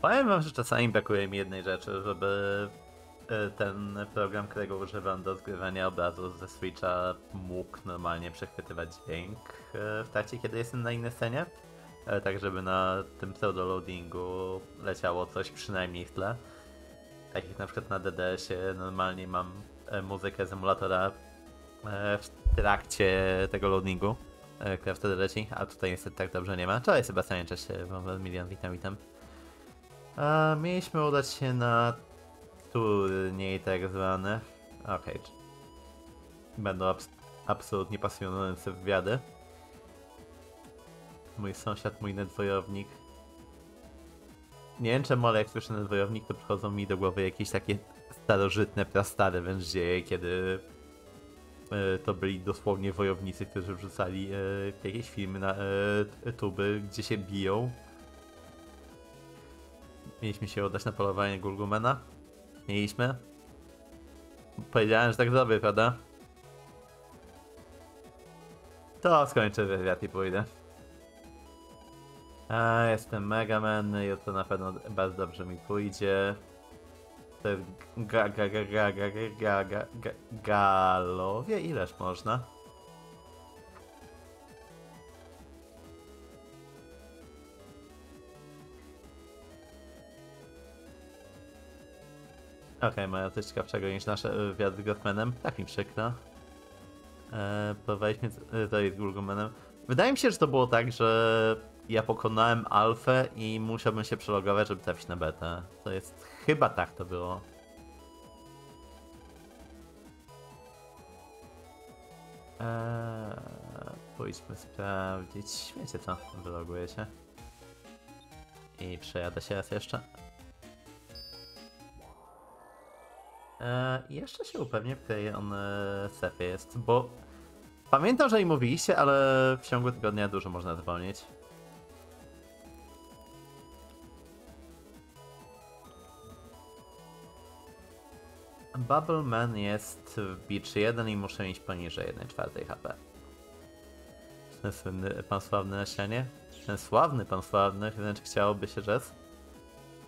Powiem wam, że czasami brakuje mi jednej rzeczy, żeby e, ten program, którego używam do zgrywania obrazu ze Switcha mógł normalnie przechwytywać dźwięk e, w trakcie, kiedy jestem na innej scenie. E, Tak, żeby na tym pseudo-loadingu leciało coś przynajmniej w tle. Tak jak na przykład na DDS-ie normalnie mam muzykę z emulatora w trakcie tego loadingu, która wtedy leci, a tutaj niestety tak dobrze nie ma. Cześć Sebastianie, cześć, wam milion, witam, witam. A, mieliśmy udać się na turniej tak zwany. Okej. Okay. Będą abs absolutnie pasjonujące wywiady. Mój sąsiad, mój netwojownik. Nie wiem czemu, ale jak słyszę netwojownik, to przychodzą mi do głowy jakieś takie starożytne, prastare wręcz dzieje, kiedy e, to byli dosłownie wojownicy, którzy wrzucali e, jakieś filmy na e, tuby, gdzie się biją. Mieliśmy się udać na polowanie Gulgumena. Mieliśmy. Powiedziałem, że tak zrobię, prawda? To skończę wywiad i pójdę. A, jestem Mega Man, jutro na pewno bardzo dobrze mi pójdzie. To jest ga, ga, ga, ga, ga, ga, ga, ga, galowie? Ileż można? Okej, okay, mają coś ciekawszego niż nasze y, wywiady z Gothmanem. Tak mi przykro. Eee, Próbowaliśmy to jest Gulgumanem. Wydaje mi się, że to było tak, że ja pokonałem alfę i musiałbym się przelogować, żeby trafić na betę. To jest... chyba tak to było. Eee, pójdźmy sprawdzić. Wiecie co? Wyloguję się. I przejadę się raz jeszcze. Eee, jeszcze się upewnię, w której on e, sefie jest, bo pamiętam, że i mówiliście, ale w ciągu tygodnia dużo można zwolnić. Bubble Man jest w Beach 1 i muszę iść poniżej 1,4 HP. Ten słynny pan sławny na ścianie? Ten sławny pan sławny, wręcz chciałoby się rzec.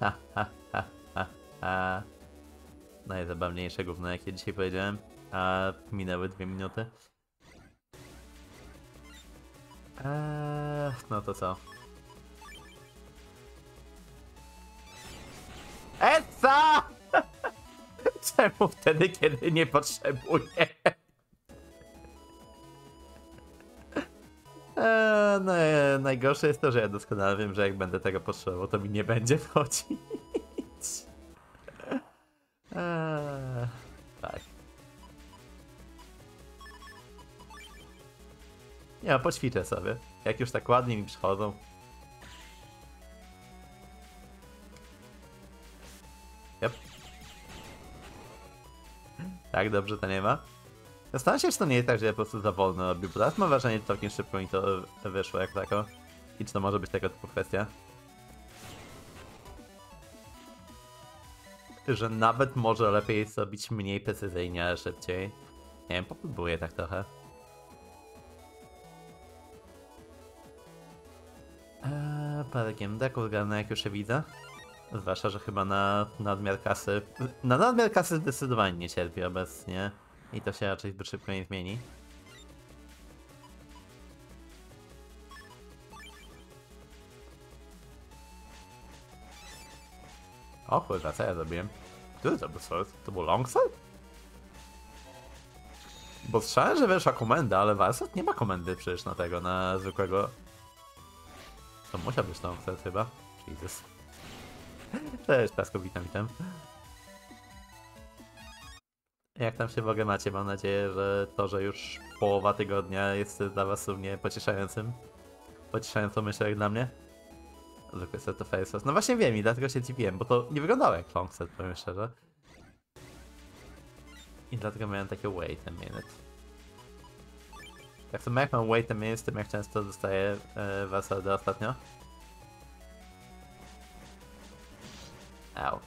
Ha, ha, ha, ha, ha. Najzabawniejsze gówno, jakie dzisiaj powiedziałem, a minęły dwie minuty. Eee, no to co? ESA! Czemu wtedy, kiedy nie potrzebuję? Eee, no, e, najgorsze jest to, że ja doskonale wiem, że jak będę tego potrzebował, to mi nie będzie wchodzić. Eee, tak. Nie, poćwiczę sobie. Jak już tak ładnie mi przychodzą. Yep. Tak, dobrze to nie ma. Zastanawiam się, czy to nie jest tak, że ja po prostu za wolno robię, bo teraz mam wrażenie, że całkiem szybko mi to wyszło jak tako. I czy to może być tego typu kwestia? Że nawet może lepiej zrobić mniej precyzyjnie, ale szybciej. Nie wiem, popróbuję tak trochę. Eee, parę giełdeków jak już się widzę. Zwłaszcza, że chyba na nadmiar kasy... Na nadmiar kasy zdecydowanie nie cierpi obecnie. I to się raczej zbyt szybko nie zmieni. Co ja zrobiłem? Który to? To był longsword? Bo słyszałem, że weszła komenda, ale Warsat nie ma komendy przecież na tego, na zwykłego... To musiał być longsword chyba. Jesus. Cześć, Pasko, witam, witam. Jak tam się w ogóle macie? Mam nadzieję, że to, że już połowa tygodnia jest dla was równie pocieszającym. Pocieszającą myślę jak dla mnie. Zwykły set to face No właśnie wiem i dlatego się dziwiłem, bo to nie wyglądało jak long set, powiem szczerze. I dlatego miałem takie wait a minute. Tak samo jak mam wait a minute, z tym jak często dostaję e, Warsarda ostatnio. Au.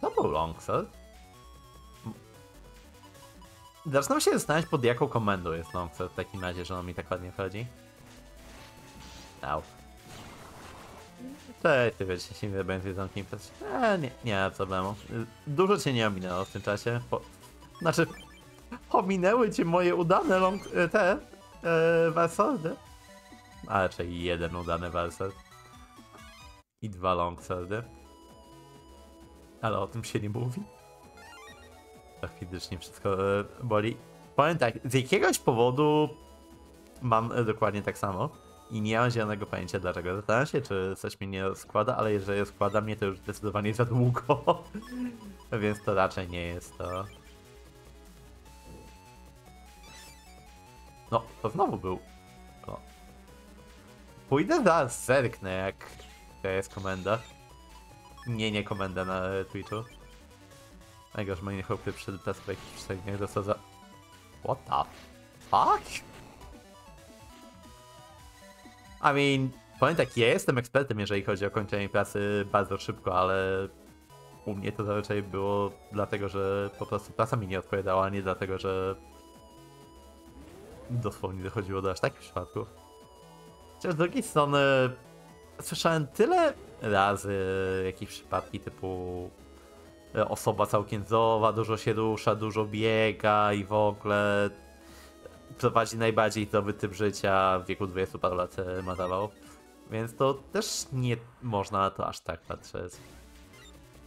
To był longsword. Zaczynam się zastanawiać pod jaką komendą jest longsword w takim razie, że on mi tak ładnie chodzi. Au. Cześć, ty wiesz, jeśli nie będzie zamknięty. przez- E, nie, nie ma problemu. Dużo cię nie ominęło w tym czasie. Po... Znaczy, ominęły cię moje udane long... y, te... E, warsordy. A raczej jeden udany warsord. I dwa longsordy. Ale o tym się nie mówi. Tak fizycznie wszystko e, boli. Powiem tak, z jakiegoś powodu mam e, dokładnie tak samo. I nie mam zielonego pojęcia dlaczego. Zastanawiam się, czy coś mnie nie składa, ale jeżeli składa mnie, to już zdecydowanie za długo. Więc to raczej nie jest to. No, to znowu był. O. Pójdę zaraz, zerknę jak to jest komenda. Nie, nie komenda na Twitchu. Najgorsze, moje chłopy przed jakichś 4 dniach dostał za... What the fuck? I mean, powiem tak, ja jestem ekspertem, jeżeli chodzi o kończenie pracy bardzo szybko, ale u mnie to zazwyczaj było dlatego, że po prostu praca mi nie odpowiadała, a nie dlatego, że dosłownie dochodziło do aż takich przypadków. Chociaż z drugiej strony słyszałem tyle razy jakieś przypadki typu e, osoba całkiem zdrowa, dużo się rusza, dużo biega i w ogóle prowadzi najbardziej zdrowy typ życia w wieku 20 paru lat e, ma dawał. Więc to też nie można na to aż tak patrzeć.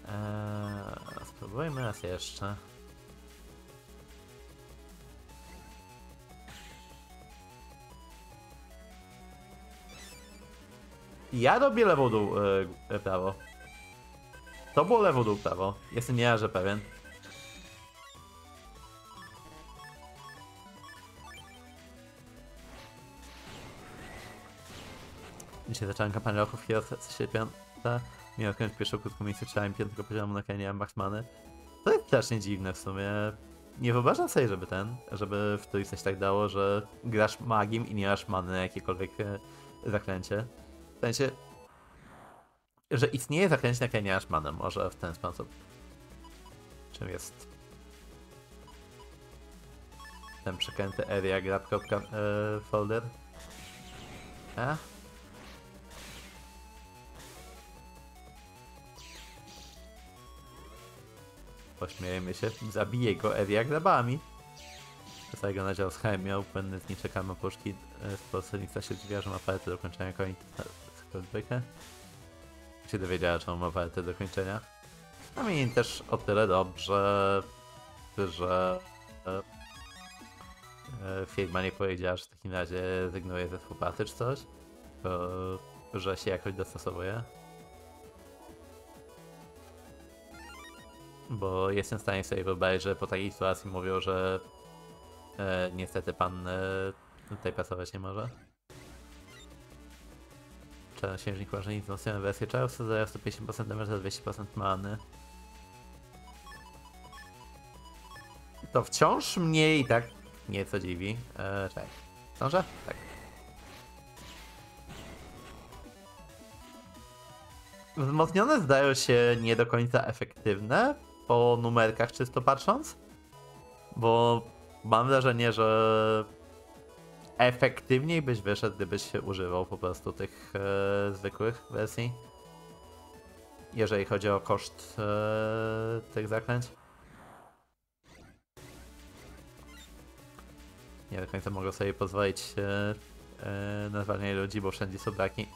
Eee, spróbujmy raz jeszcze. Ja robię lewo dół e, prawo. To było lewo dół prawo. Jestem niejarze pewien. Dzisiaj zacząłem kampanię Rochów Heroes C5. Miałem odkryć pierwszą krótką czytałem piątego poziomu na Kenie Maxmany. To jest strasznie dziwne w sumie. Nie wyobrażam sobie, żeby ten, żeby w którymś coś tak dało, że grasz magiem i nie masz many na jakiekolwiek e, zaklęcie. W sensie, że istnieje zaklęcie na które nie masz manę, może w ten sposób. Czym jest ten przekręty area grab. e, folder? A? Pośmiejemy się, zabije go area grabami. Zostaje go nadział z chemią, płynny znicze karma puszki, e, sposobnictwa się zwierzą, ma palety do kończenia koni Skrodbykę. się dowiedziała, że ma walkę do kończenia. A mi też o tyle dobrze, że e, e, firma nie powiedziała, że w takim razie rezygnuje ze współpracy czy coś, to, że się jakoś dostosowuje. Bo jestem w stanie sobie wyobrazić, że po takiej sytuacji mówią, że e, niestety pan e, tutaj pracować nie może. Czarnoksiężnik ważny wzmocnione wersję czarów, zadają 150% damage za 200% many. To wciąż mnie i tak nieco dziwi. Eee, czekaj. Tak. Wzmocnione zdają się nie do końca efektywne po numerkach czysto patrząc. Bo mam wrażenie, że efektywniej byś wyszedł, gdybyś używał po prostu tych e, zwykłych wersji. Jeżeli chodzi o koszt e, tych zaklęć. Nie do końca mogę sobie pozwolić e, e, na zwalnianie ludzi, bo wszędzie są braki.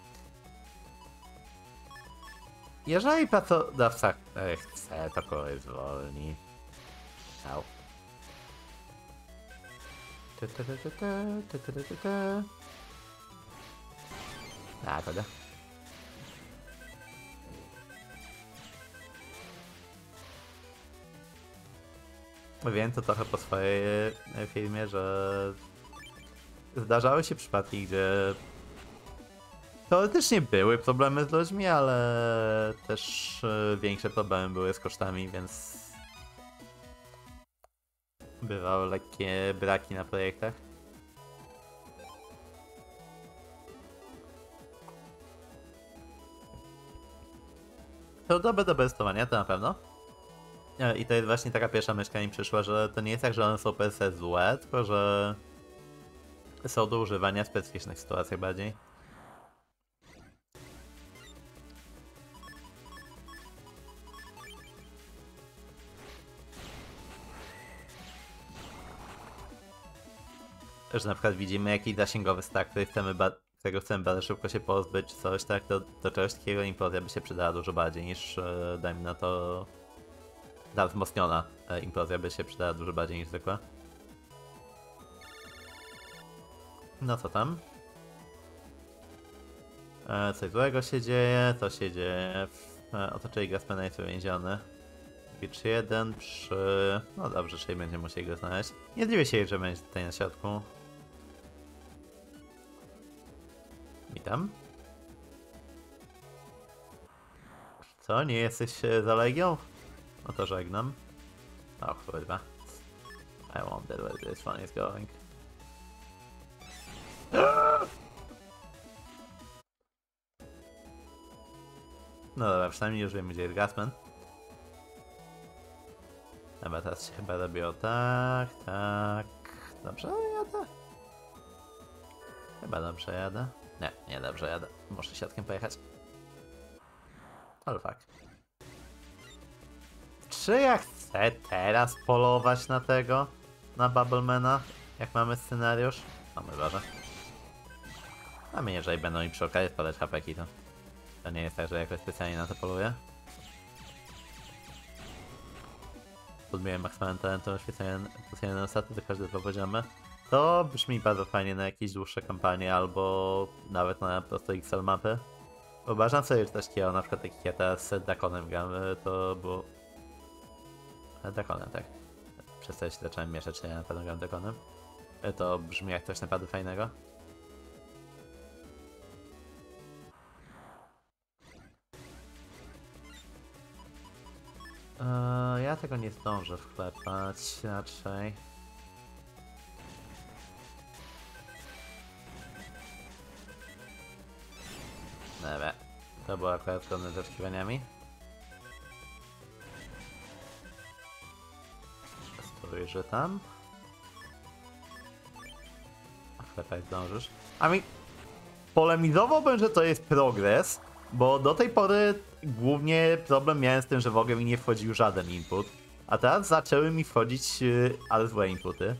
Jeżeli pracodawca e, chce, to kogoś zwolni. Au. A, to da. Wiem to trochę po swojej e, filmie, że zdarzały się przypadki, gdzie teoretycznie były problemy z ludźmi, ale też e, większe problemy były z kosztami, więc bywały lekkie braki na projektach. To dobre do testowania, to na pewno. E, I to jest właśnie taka pierwsza myśl, która mi przyszła, że to nie jest tak, że one są per złe, tylko że są do używania w specyficznych sytuacjach bardziej. Że na przykład widzimy jakiś zasięgowy stack, który chcemy którego chcemy bardzo szybko się pozbyć, coś, tak, to do czegoś takiego implozja by się przydała dużo bardziej niż, e, dajmy na to, ta wzmocniona e, implozja by się przydała dużo bardziej niż zwykła. No co tam? E, coś złego się dzieje, to się dzieje. W, e, otoczyli Gaspena jest uwięziony. Beach 1 przy... No dobrze, czyli będziemy musieli go znaleźć. Nie dziwię się, że będzie tutaj na środku. Witam. Co, nie jesteś e, za Legią? No to żegnam. O kurwa. I wonder where this one is going. No dobra, przynajmniej już wiemy gdzie jest Gasman. Dobra, teraz się chyba robiło tak, tak. Dobrze jadę? Chyba dobrze jadę. Nie, nie dobrze jadę. Muszę siatkiem pojechać. Ale. Czy ja chcę teraz polować na tego? Na Bubblemana? Jak mamy scenariusz? Mamy Boże. A mnie, jeżeli będą mi przy okazji spadać hapeki, to... To nie jest tak, że jakoś specjalnie na to poluję. Podmieniłem maksymalnym talentem oświetlenia specjalne staty do każde dwa poziomy. To brzmi bardzo fajnie na jakieś dłuższe kampanie albo nawet na prosto XL mapy. Wyobrażam sobie, też takiego, na przykład takich ja teraz z Dakonem gram, y, to było... E, Dakonem, tak. Przez to się zacząłem mieszać, ja na pewno gram Dakonem. Y, To brzmi jak coś naprawdę fajnego. Eee, ja tego nie zdążę wklepać raczej. Dobra, to było akurat zgodne z oczekiwaniami. Spojrzę tam. Wklepać zdążysz. A mi... Polemizowałbym, że to jest progres, bo do tej pory głównie problem miałem z tym, że w ogóle mi nie wchodził żaden input. A teraz zaczęły mi wchodzić yy, ale złe inputy.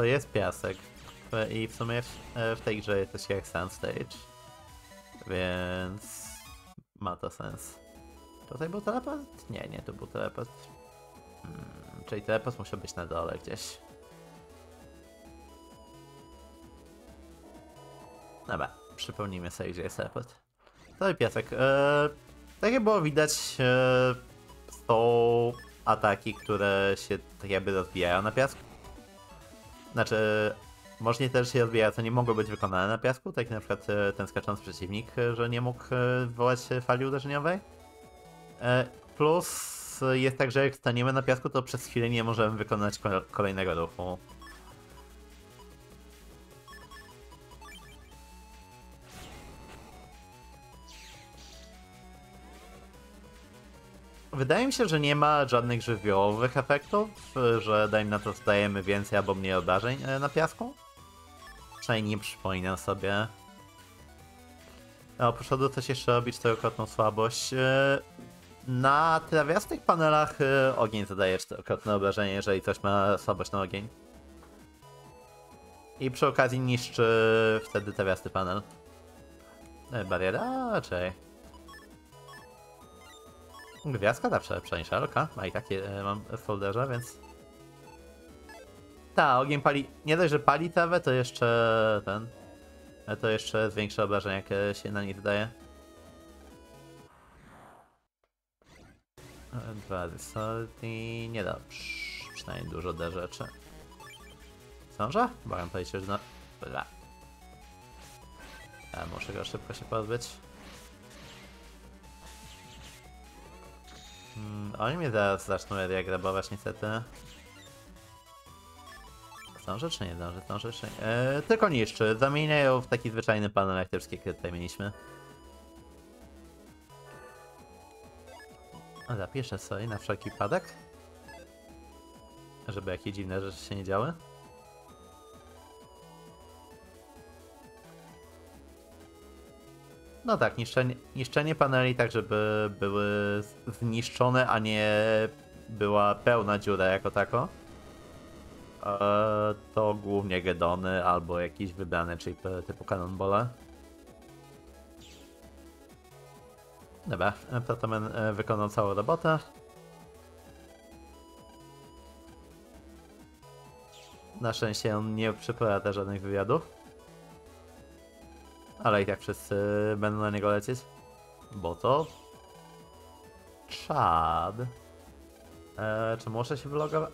To jest piasek. E, I w sumie w, e, w tej grze jest coś jak Sand Stage. Więc ma to sens. Tutaj był teleport? Nie, nie, to był teleport. Hmm, czyli teleport musiał być na dole gdzieś. Dobra, przypomnijmy sobie, gdzie jest teleport. To piasek. E, tak jak było widać, e, są ataki, które się tak jakby rozbijają na piasku. Znaczy, może też się rozbijają, co nie mogło być wykonane na piasku, tak na przykład e, ten skaczący przeciwnik, e, że nie mógł e, wywołać fali uderzeniowej. Plus jest tak, że jak staniemy na piasku, to przez chwilę nie możemy wykonać ko- kolejnego ruchu. Wydaje mi się, że nie ma żadnych żywiołowych efektów, że dajmy na to zdajemy więcej albo mniej obrażeń e, na piasku. Przynajmniej nie przypominam sobie. Oprócz tego coś jeszcze robić czterokrotną słabość. E, Na trawiastych panelach e, ogień zadaje czterokrotne obrażenie, jeżeli coś ma słabość na ogień. I przy okazji niszczy wtedy trawiasty panel. Bariera? Raczej. Gwiazdka zawsze niż Elka, a i takie e, mam w folderze, więc... Ta, ogień pali... Nie dość, że pali trawę, to jeszcze ten... e, To jeszcze zwiększa obrażenia, jakie się na nich wydaje. E, Dwa resorty... Niedobrze. Przynajmniej dużo D rzeczy. Zdążę? Mam powiedzieć, że no... Bla. Ja muszę go szybko się pozbyć. Mm, oni mnie zaraz zaczną area grabować niestety. Zdążę czy nie zdążę? Zdążę czy nie? Eee, tylko niszczy. Zamieniają w taki zwyczajny panel jak tutaj mieliśmy. Zapiszę sobie na wszelki wypadek. Żeby jakieś dziwne rzeczy się nie działy. No tak, niszczenie, niszczenie paneli tak, żeby były zniszczone, a nie była pełna dziura jako tako, e, to głównie Gedony albo jakiś wybrany chip e, typu Cannonballa. Dobra, Protoman e, wykonał całą robotę. Na szczęście on nie przeprowadza żadnych wywiadów. Ale i tak wszyscy będą na niego lecieć. Bo to... Czad. Eee, czy muszę się wylogować?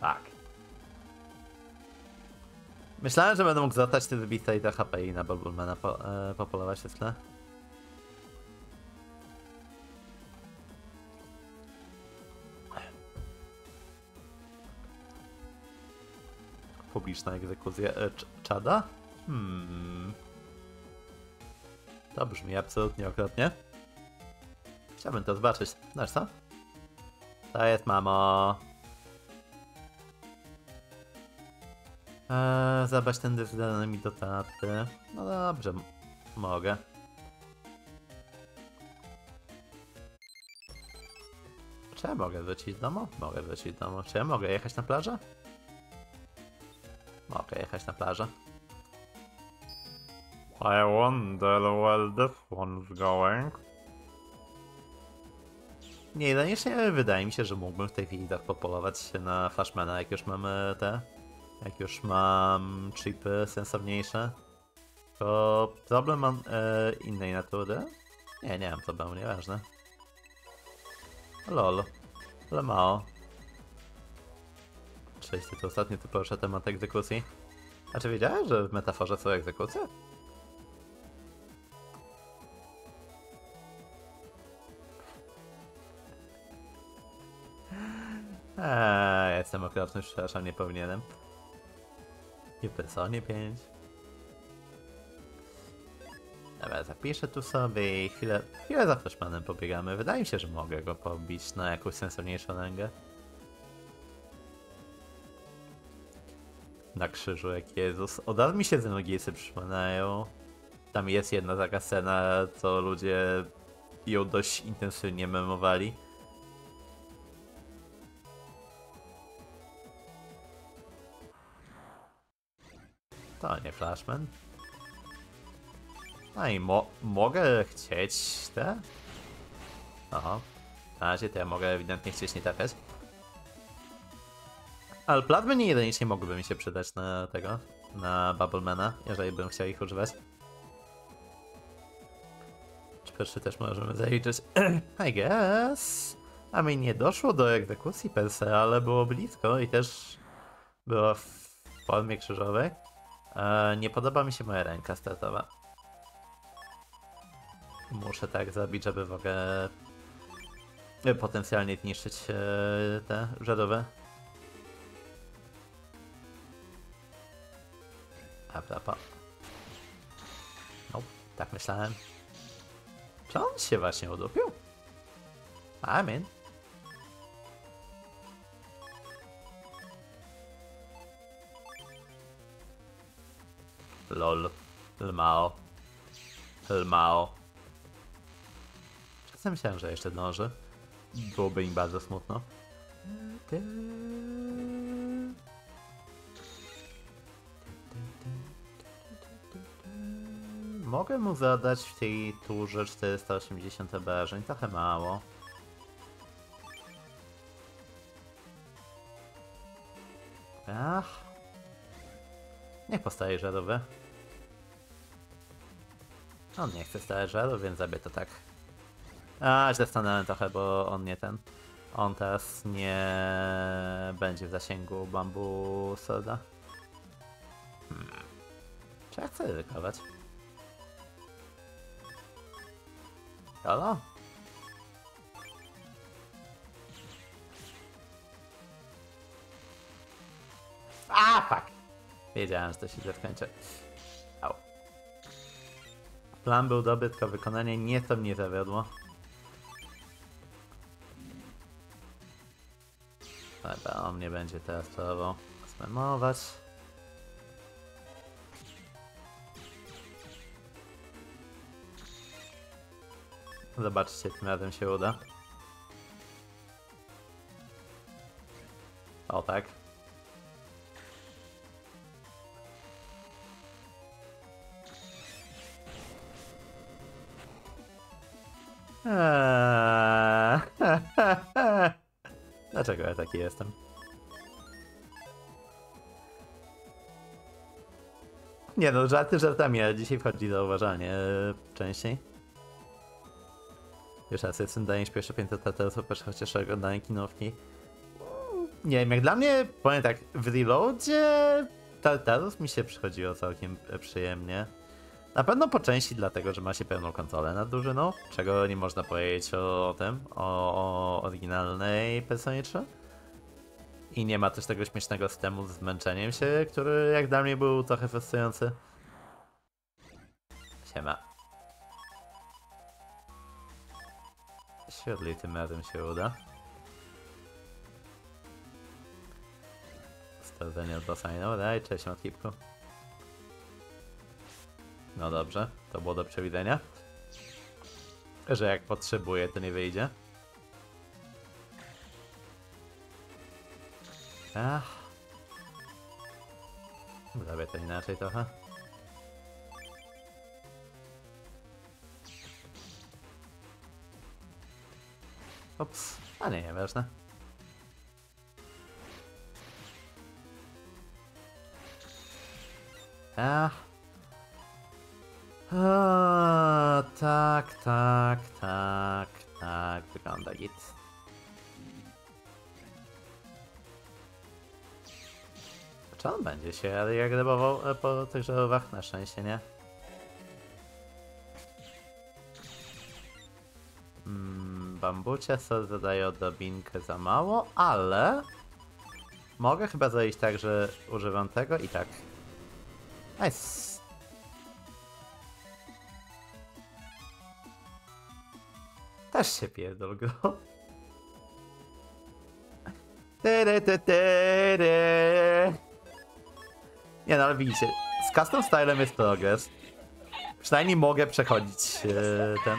Tak. Myślałem, że będę mógł zatać ty wybite i te HP i na Bubblemana po, e, popolować się w tle. Publiczna egzekucja e, cz- czada? Hmm. To brzmi absolutnie okropnie. Chciałbym to zobaczyć. Znasz co? To jest mamo. Eee, zabrać ten dysk mi do taty. No dobrze, mogę. Czy ja mogę wrócić do domu? Mogę wrócić do domu. Czy ja mogę jechać na plażę? Mogę jechać na plażę. I wonder where this one's going. Nieironicznie wydaje mi się, że mógłbym w tej chwili tak popolować się na Flashmana, jak już mamy te, jak już mam chipy sensowniejsze. To problem mam e, innej natury? Nie, nie mam problemu, nieważne. Lol. Ale mało. Cześć, to ostatnio ty porusza temat egzekucji. A czy wiedziałeś, że w metaforze są egzekucje? Eee, jestem okropny, przepraszam, nie powinienem. I Personie 5. Dobra, zapiszę tu sobie i chwilę, chwilę za Flashmanem pobiegamy. Wydaje mi się, że mogę go pobić na jakąś sensowniejszą rękę. Na krzyżu jak Jezus. Od mi się te nogisy przypominają. Tam jest jedna taka scena, co ludzie ją dość intensywnie memowali. To nie Flashman. No i mo mogę chcieć te? Oho. Na razie ja mogę ewidentnie chcieć nie trafiać. Ale plazmy nie jedynie mogłyby mi się przydać na tego, na Bubblemana, jeżeli bym chciał ich używać. Czy pierwszy też możemy zaliczyć? I guess. A mi nie doszło do egzekucji per se, ale było blisko i też było w formie krzyżowej. E, nie podoba mi się moja ręka startowa. Muszę tak zrobić, żeby w ogóle potencjalnie zniszczyć e, te żarowe. A propos. No, tak myślałem. Czy on się właśnie udupił? Amen. Lol. Lmao. Lmao. Czasem myślałem, że jeszcze dąży. Byłoby im bardzo smutno. Mogę mu zadać w tej turze 480 obrażeń, trochę mało. Ach. Niech postaje żarowy. On nie chce stać żaru, więc zrobię to tak. A, źle stanąłem trochę, bo on nie ten. On teraz nie będzie w zasięgu bambu soda. Hmm. Czy ja chcę ryzykować? Halo? Wiedziałem, że to się źle skończy. Au. Plan był dobry, tylko wykonanie nieco mnie zawiodło. Chyba on mnie będzie teraz próbował spamować. Zobaczcie, tym razem się uda. O tak. Dlaczego ja taki jestem? Nie no, żarty żartami, ale dzisiaj wchodzi zauważanie e, częściej. Jeszcze raz jestem daję pierwsze 500 tartarusów, pierwsze chociaż oglądanie kinówki. Nie wiem, jak dla mnie, powiem tak, w reloadzie Tartarus mi się przychodziło całkiem e, przyjemnie. Na pewno po części dlatego, że ma się pełną konsolę nad drużyną, czego nie można powiedzieć o, o tym, o, o oryginalnej Personie 3. I nie ma też tego śmiesznego systemu z zmęczeniem się, który jak dla mnie był trochę frustrujący. Siema. Średli tym razem się uda. Sprawdzenie od bossa no daj, cześć Matkipku. No dobrze, to było do przewidzenia. Że jak potrzebuję, to nie wyjdzie. Ach. Zrobię to inaczej trochę. Ups, a nie, nieważne. Ach. A, tak, tak, tak, tak, wygląda git. Czy on będzie się reagował e, po tych żarowach? Na szczęście nie. Mm, bambucia sobie zadaje odrobinkę za mało, ale mogę chyba zrobić tak, że używam tego i tak. Nice. Też się pierdol go. Tere, te, tere. Nie no, ale widzicie, z custom stylem jest progres. Przynajmniej mogę przechodzić e, ten.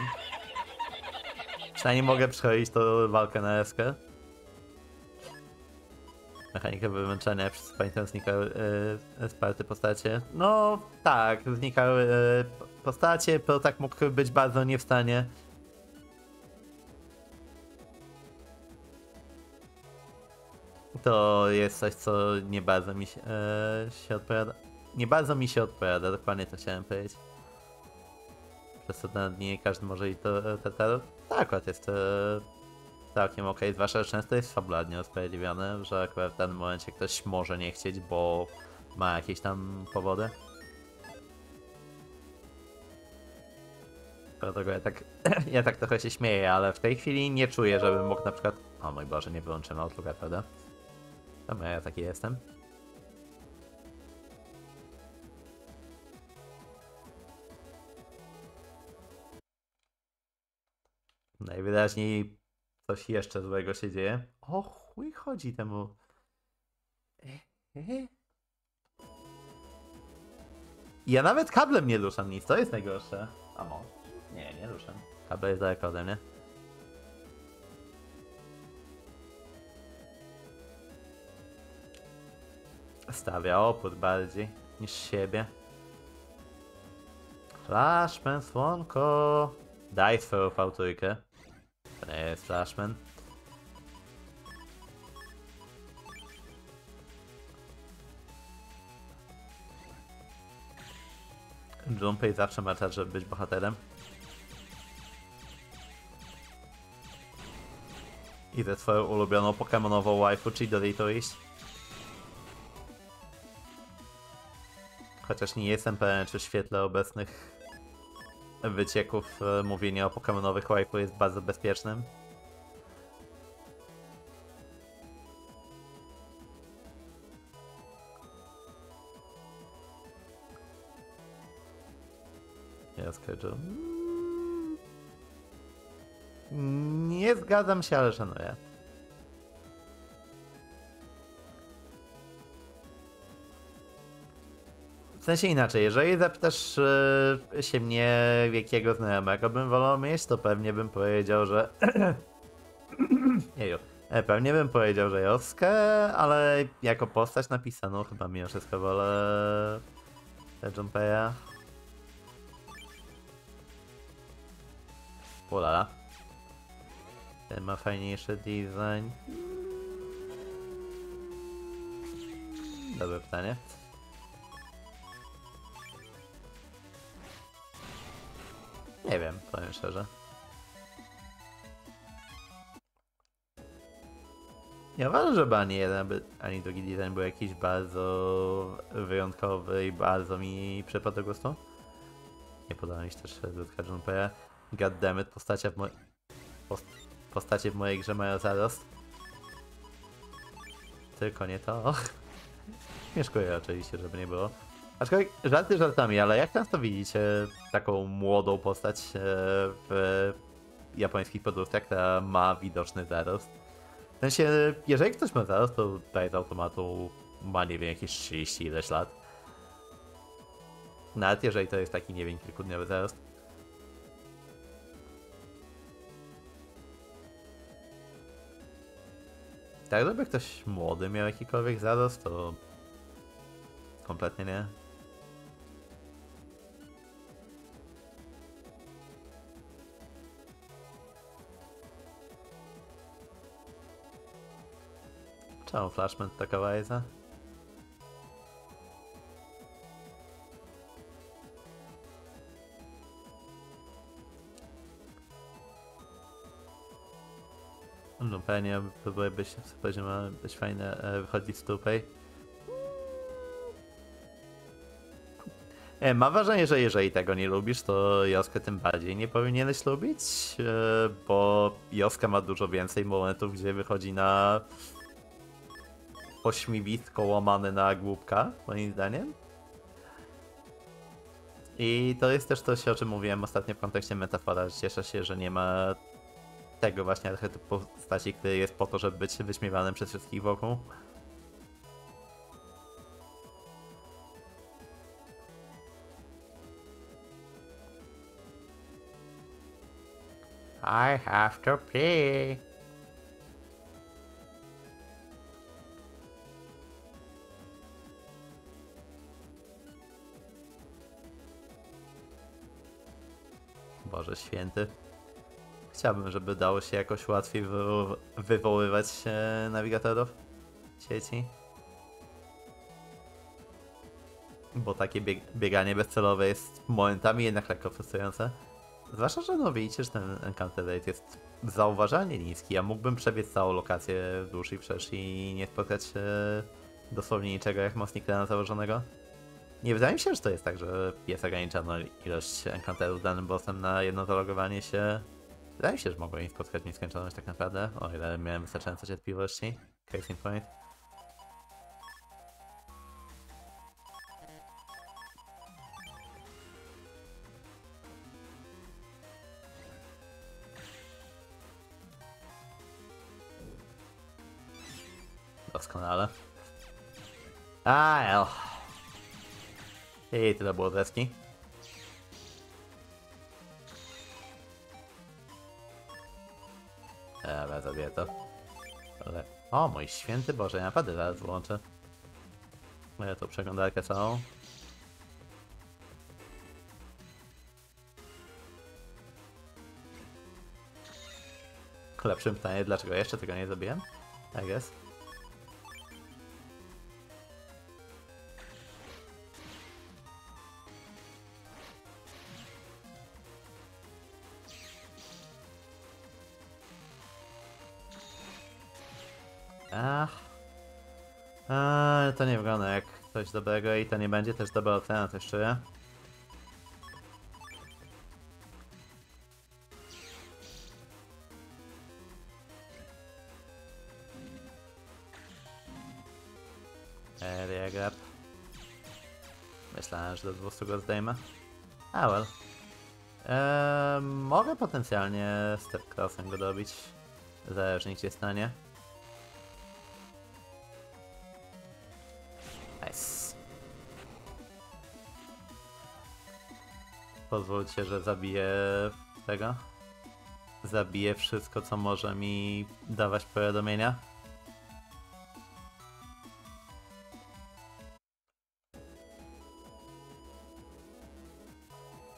Przynajmniej mogę przechodzić tą walkę na eskę. Mechanika wymęczenia przez pamiętam znikały e, wsparte postacie. No tak, znikały e, postacie, Protak mógł być bardzo nie w stanie. To jest coś, co nie bardzo mi się, e, się odpowiada. Nie bardzo mi się odpowiada, dokładnie to chciałem powiedzieć. Przez to na dni każdy może i to e, Tataru. Tak, akurat jest e, całkiem okej, zwłaszcza, że często jest fabularnie usprawiedliwione, że akurat w danym momencie ktoś może nie chcieć, bo ma jakieś tam powody. Dlatego ja tak, ja tak trochę się śmieję, ale w tej chwili nie czuję, żebym mógł na przykład... O mój Boże, nie wyłączyłem Outlooka, prawda? Dobra, ja taki jestem. Najwyraźniej coś jeszcze złego się dzieje. O chuj chodzi temu. E, e. Ja nawet kablem nie ruszam nic, to jest najgorsze. A mo. Nie, nie ruszam. Kabel jest daleko ode mnie. Stawia opór bardziej niż siebie. Flashman, słonko. Daj swoją fałtujkę. To nie jest Flashman. Junpei zawsze ma czas, żeby być bohaterem. I ze swoją ulubioną pokemonową waifu Chidori to iść. Chociaż nie jestem pewien, czy w świetle obecnych wycieków e, mówienie o pokemonowych waifu jest bardzo bezpiecznym. Ja skończę. Nie zgadzam się, ale szanuję. Sensie inaczej, jeżeli zapytasz e, się mnie, jakiego znajomego bym wolał mieć, to pewnie bym powiedział, że... Jeju. E, pewnie bym powiedział, że Joskę, ale jako postać napisaną chyba mimo wszystko wolę Junpeya. Ulala. Ten ma fajniejszy design. Dobre pytanie. Nie wiem, powiem szczerze. Nie uważam, żeby ani jeden, ani drugi design był jakiś bardzo wyjątkowy i bardzo mi przypadł do gustu. Nie podoba mi się też ludzka Junpeya. Goddammit, postacie w, post... postacie w mojej grze mają zarost. Tylko nie to. Śmieszkuję oczywiście, żeby nie było. Aczkolwiek żarty żartami, ale jak często widzicie taką młodą postać e, w japońskich produkcjach, która ma widoczny zarost? W sensie, jeżeli ktoś ma zarost, to daje z automatu ma, nie wiem, jakieś 30 ileś lat. Nawet jeżeli to jest taki, nie wiem, kilkudniowy zarost. Tak, żeby ktoś młody miał jakikolwiek zarost, to kompletnie nie. Czemu Flashman taka wajza? No pewnie być super, że ma być fajne e, wychodzić z tupej. E, mam wrażenie, że jeżeli tego nie lubisz, to Joskę tym bardziej nie powinieneś lubić, e, bo Joska ma dużo więcej momentów, gdzie wychodzi na pośmiewisko łamane na głupka, moim zdaniem. I to jest też coś, o czym mówiłem ostatnio w kontekście metafora, cieszę się, że nie ma tego właśnie archetypu postaci, który jest po to, żeby być wyśmiewanym przez wszystkich wokół. I have to pee. Boże święty. Chciałbym, żeby dało się jakoś łatwiej wywo- wywoływać e, nawigatorów sieci. Bo takie bieg bieganie bezcelowe jest momentami jednak lekko frustrujące. Zwłaszcza, że no widzicie, że ten encounter rate jest zauważalnie niski. Ja mógłbym przebiec całą lokację wzdłuż i wszerz i nie spotkać się dosłownie niczego jak mocnik na założonego. Nie wydaje mi się, że to jest tak, że jest ograniczona ilość encounterów danym bossem na jedno zalogowanie się. Wydaje mi się, że mogło im spotkać nieskończoność tak naprawdę, o ile miałem wystarczająco cierpliwości. Case in point. Doskonale. A, el. I tyle było deski. Dobra, zrobię to. Ale... O, mój święty Boże, ja naprawdę zaraz włączę. Moja tą przeglądarkę całą. Lepszym pytanie, dlaczego jeszcze tego nie zrobiłem? I guess. To nie wygląda jak coś dobrego i to nie będzie też dobra ocena, też czuję. Area grab. Myślałem, że do 200 go zdejmę. A well. Eee, mogę potencjalnie step crossem go dobić. Zależnie gdzie stanie. Pozwólcie, że zabiję tego. zabije wszystko, co może mi dawać powiadomienia.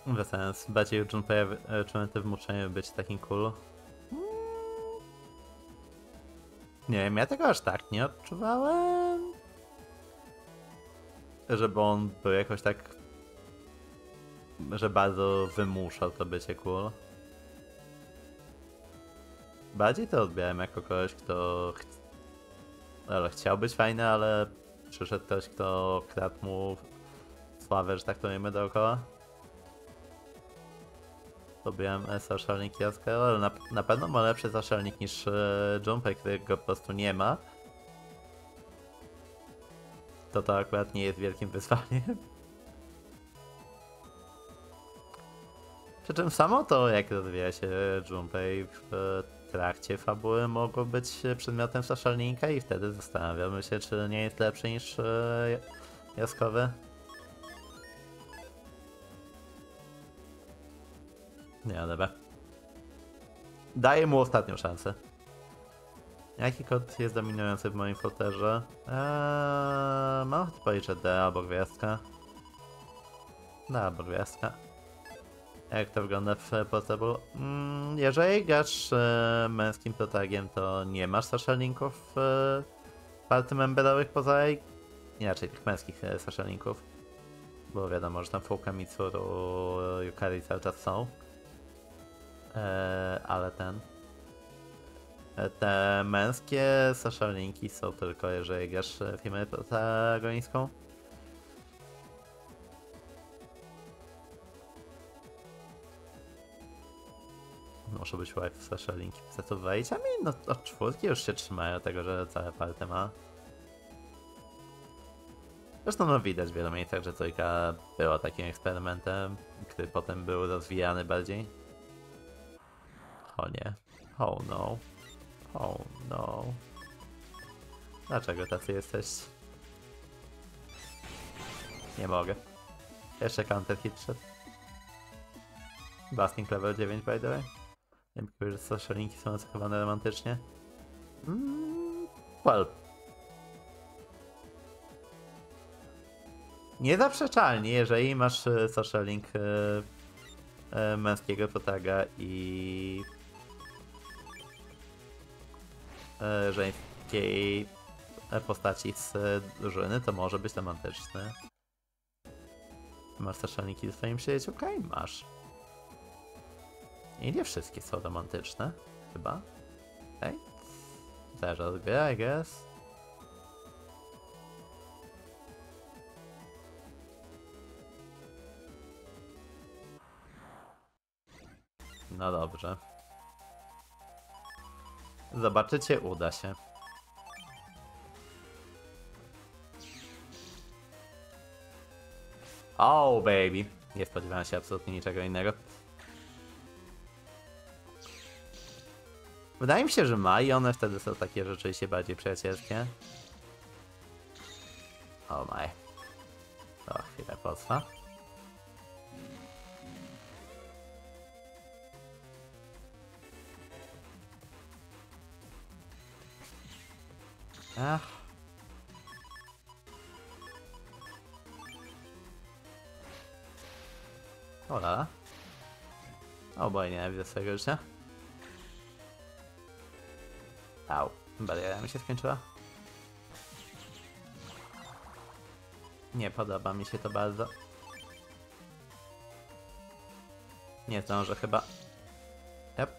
Bez sens. Bardziej Junpei Trinity muszą być takim cool. Nie wiem, ja tego aż tak nie odczuwałem. Żeby on był jakoś tak. Że bardzo wymuszał to bycie cool. Bardziej to odbierałem jako kogoś, kto. ch- Ale chciał być fajny, ale przyszedł ktoś, kto kradł mu sławę, że tak to wiemy dookoła. Lubiłem e, Socialnik Jaskero, ale na, na pewno ma lepszy Socialnik niż e, Junpei, którego po prostu nie ma. To to akurat nie jest wielkim wyzwaniem. Przy czym samo to, jak rozwija się Junpei w e, trakcie fabuły, mogło być przedmiotem Socialnika i wtedy zastanawiamy się, czy nie jest lepszy niż e, Jaskowy. Nie, dobra. Daję mu ostatnią szansę. Jaki kod jest dominujący w moim folderze? Eee, mam ochotę powiedzieć, że D albo gwiazdka. D albo gwiazdka. Jak to wygląda w Portable? Mm, jeżeli grasz e, męskim protagiem, to nie masz social linków e, party memberowych poza... Inaczej, tych męskich e, social linków. Bo wiadomo, że tam Fuka, Mitsuru, Yukari cały czas są. E, ale ten. e, Te męskie linki są tylko jeżeli grasz e, firmę protagonistką. Muszę być social linki setów wejściami. No od czwórki już się trzymają tego, że całe party ma. Zresztą no widać w wielu miejscach, że trójka była takim eksperymentem, który potem był rozwijany bardziej. O nie. Oh no. Oh no. Dlaczego tacy jesteście? Nie mogę. Jeszcze counter hit szedł. Blasting level 9 by the way. Nie wiem, że social linki są nacechowane romantycznie. Mm, well. Niezaprzeczalnie, jeżeli masz e, social link e, e, męskiego protaga i e, żeńskiej e, postaci z drużyny, to może być romantyczny. Masz straszalniki ze swoimi przyjaciółkami? Masz. I nie wszystkie są romantyczne, chyba. Ej? Od gry, I guess. No dobrze. Zobaczycie, uda się. Oh, baby. Nie spodziewałem się absolutnie niczego innego. Wydaje mi się, że ma i one wtedy są takie rzeczywiście bardziej przyjacielskie. O oh my. To chwilę potrwa. Ach. Ola. Oboje nienawidzę swojego życia. Au. Bariera mi się skończyła. Nie podoba mi się to bardzo. Nie zdążę chyba. Yep.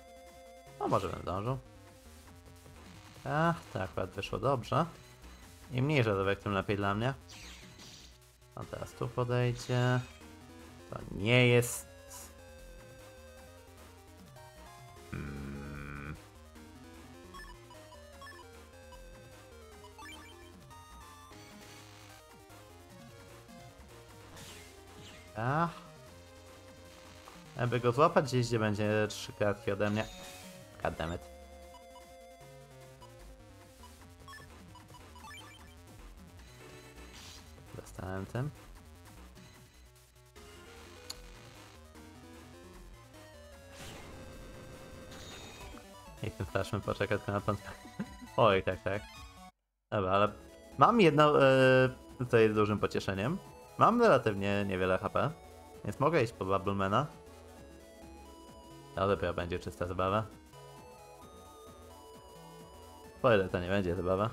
No może bym zdążył. Ach, to akurat wyszło dobrze. Im mniej żarówek, tym lepiej dla mnie. A teraz tu podejdzie. To nie jest... Aby go złapać gdzieś, gdzie będzie trzy kratki ode mnie. Goddammit. Dostałem tym. Niech ten starszym poczeka tylko na pan. Oj, tak, tak. Dobra, ale mam jedno, co jest dużym pocieszeniem. Mam relatywnie niewiele HP, więc mogę iść po Bubblemana. No dopiero będzie czysta zabawa. Po ile to nie będzie zabawa?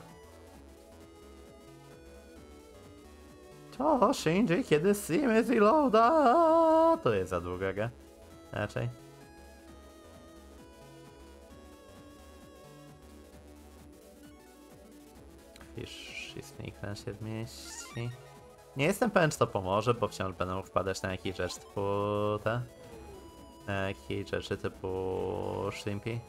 To Shinji, kiedy Sims i Loada! To jest za długa gra. Raczej. Fish i Snake się zmieści. Nie jestem pewien, czy to pomoże, bo wciąż będą wpadać na jakieś rzeczy typu te. Na jakieś rzeczy typu Shrimpy.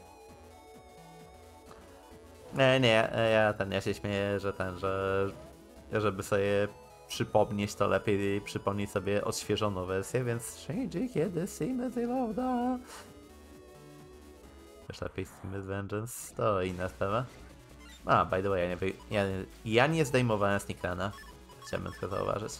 Nie, nie, ja ten, ja się śmieję, że ten, że żeby sobie przypomnieć to lepiej przypomnieć sobie odświeżoną wersję, więc Shinji, kiedy Sims i Loada. Też lepiej Sims Vengeance, to inna sprawa. A, by the way, ja nie, ja, ja nie zdejmowałem Snickrana. Chciałbym tylko zauważyć.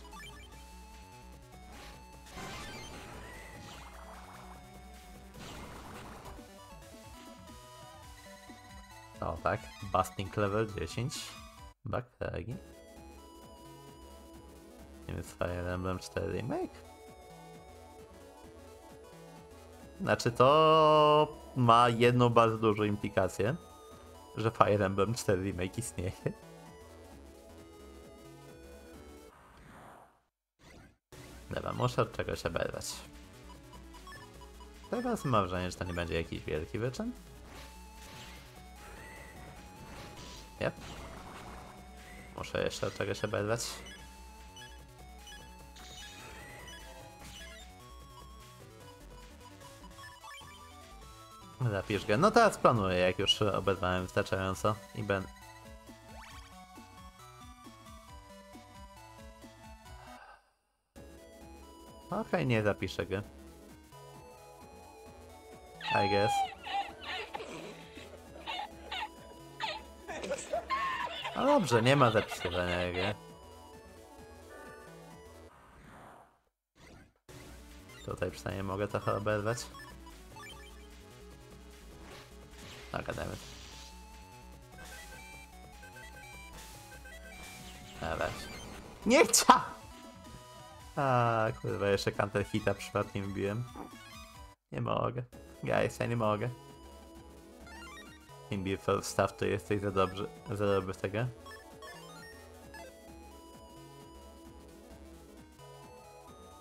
O tak, Busting level 10. Backtragi. Więc Fire Emblem 4 Remake. Znaczy to ma jedną bardzo dużą implikację, że Fire Emblem 4 Remake istnieje. Dobra, muszę od czegoś oberwać. Teraz mam wrażenie, że to nie będzie jakiś wielki wyczyn. Yep. Muszę jeszcze od czegoś oberwać. Zapisz go. No teraz planuję, jak już oberwałem wystarczająco i ben... Okej, nie zapiszę go. I guess. No dobrze, nie ma zapisywania gry. Tutaj przynajmniej mogę trochę oberwać. No, gadamy. Dobra. Nie chciał! A, kurwa, jeszcze counter hita przypadkiem wbiłem. Nie mogę. Guys, ja nie mogę. In before stuff to jesteś za dobrze, za dobry tego.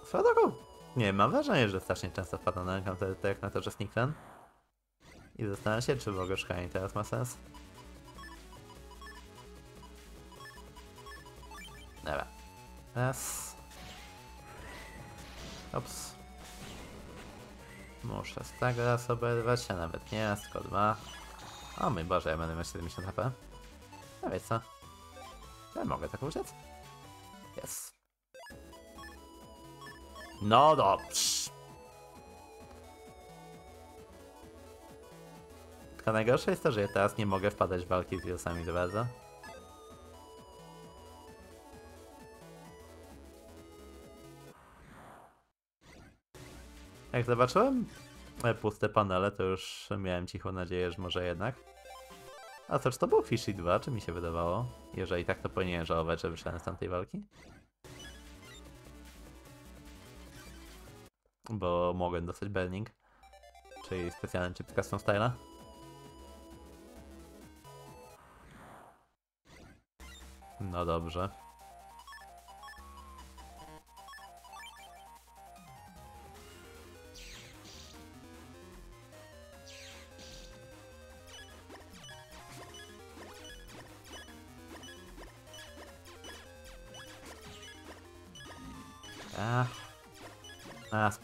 Swoją nie mam wrażenia, że strasznie często wpadam na encounter tak jak na to, że Sneakran. I zastanawiam się, czy w ogóle szukanie teraz ma sens. Dobra. Raz. Ops. Muszę z tego raz oberwać, a nawet nie tylko dwa. O mój Boże, ja będę miał 70 HP. No wiesz co? Ja mogę tak uciec? Jest. No dobrze. Tylko najgorsze jest to, że ja teraz nie mogę wpadać w walki z wirusami za bardzo. Jak zobaczyłem e, puste panele, to już miałem cichą nadzieję, że może jednak. A czy to był Fishy 2, czy mi się wydawało? Jeżeli tak, to powinien żałować, że wyszedłem z tamtej walki. Bo mogłem dostać Burning, czyli specjalny chip z custom styla. No dobrze.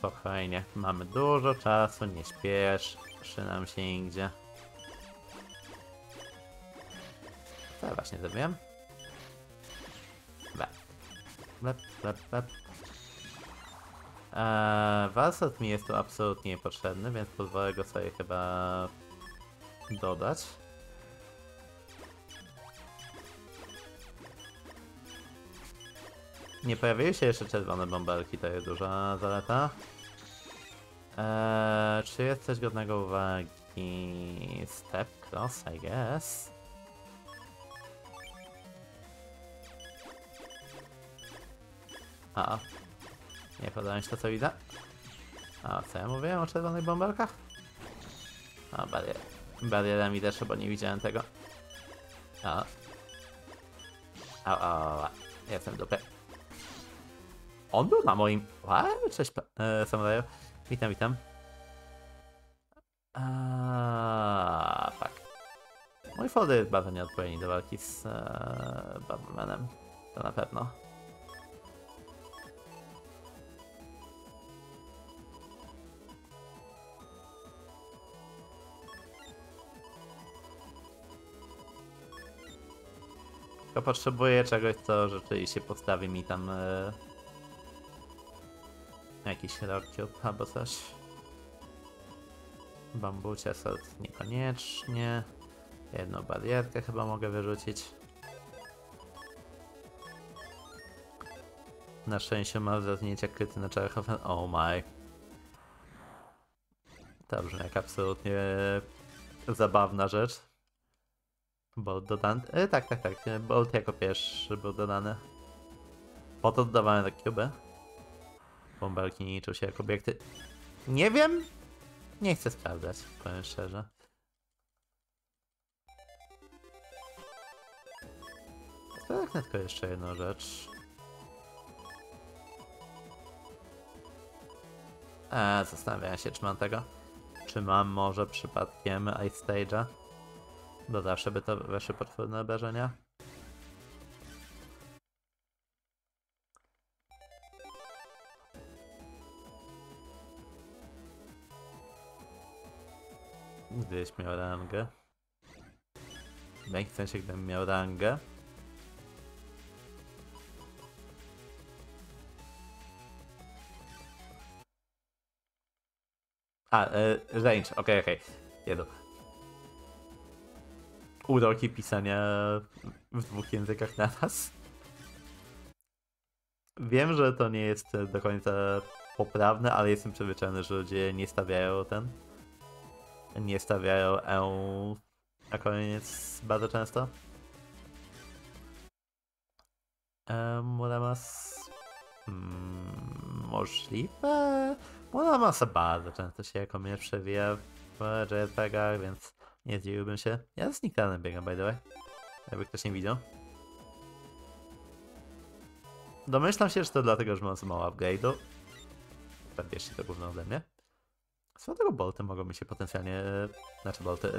Spokojnie, mamy dużo czasu, nie śpieszy nam się nigdzie. Co właśnie zrobiłem? Blep. Blep, blep, blep. Eee, mi jest tu absolutnie niepotrzebny, więc pozwolę go sobie chyba dodać. Nie pojawiły się jeszcze czerwone bąbelki, to jest duża zaleta. Eee, czy jest coś godnego uwagi? step cross, I guess. A, nie podoba mi się to co widzę. A co ja mówiłem o czerwonych bąbelkach? A, barier. Barierami też, bo nie widziałem tego. A. A, a, a. Jestem dupy. On był na moim... What? Cześć, e. Witam, witam. A, fuck. Mój folder bardzo nieodpowiedni do walki z e, Batmanem. To na pewno. Tylko potrzebuję czegoś, co rzeczywiście postawi mi tam e, jakiś rockcube albo coś. Bambucie sort niekoniecznie. Jedną barierkę chyba mogę wyrzucić. Na szczęście mam zatknięcie kryty na Czerchofen. Oh my. To brzmi jak absolutnie zabawna rzecz. Bolt dodany. E, tak, tak, tak. Bolt jako pierwszy był dodany. Po to dodawałem te cube. Bąbelki nie liczą się jako obiekty. Nie wiem. Nie chcę sprawdzać, powiem szczerze. Sprawdzę tylko jeszcze jedną rzecz. Eee, zastanawiam się, czy mam tego. Czy mam może przypadkiem Ice Stage'a? Bo zawsze by to weszły potwórne obrażenia. Gdybyś miał rangę. W jakim sensie, gdybym miał rangę? A, e, range, okej, okej. Jedu. Uroki pisania w dwóch językach na raz. Wiem, że to nie jest do końca poprawne, ale jestem przyzwyczajony, że ludzie nie stawiają ten. Nie stawiają E na koniec bardzo często. E, Muramas. Mm, możliwe. Muramasa bardzo często się jako mnie przewija w JRPG-ach, więc nie zdziwiłbym się. Ja z Nicktanem biegam, by the way. Jakby ktoś nie widział. Domyślam się, że to dlatego, że mam za mało upgrade'u. Zabierzcie to gówno ode mnie. Swoją tego bolty mogą mi się potencjalnie... e, Znaczy bolty...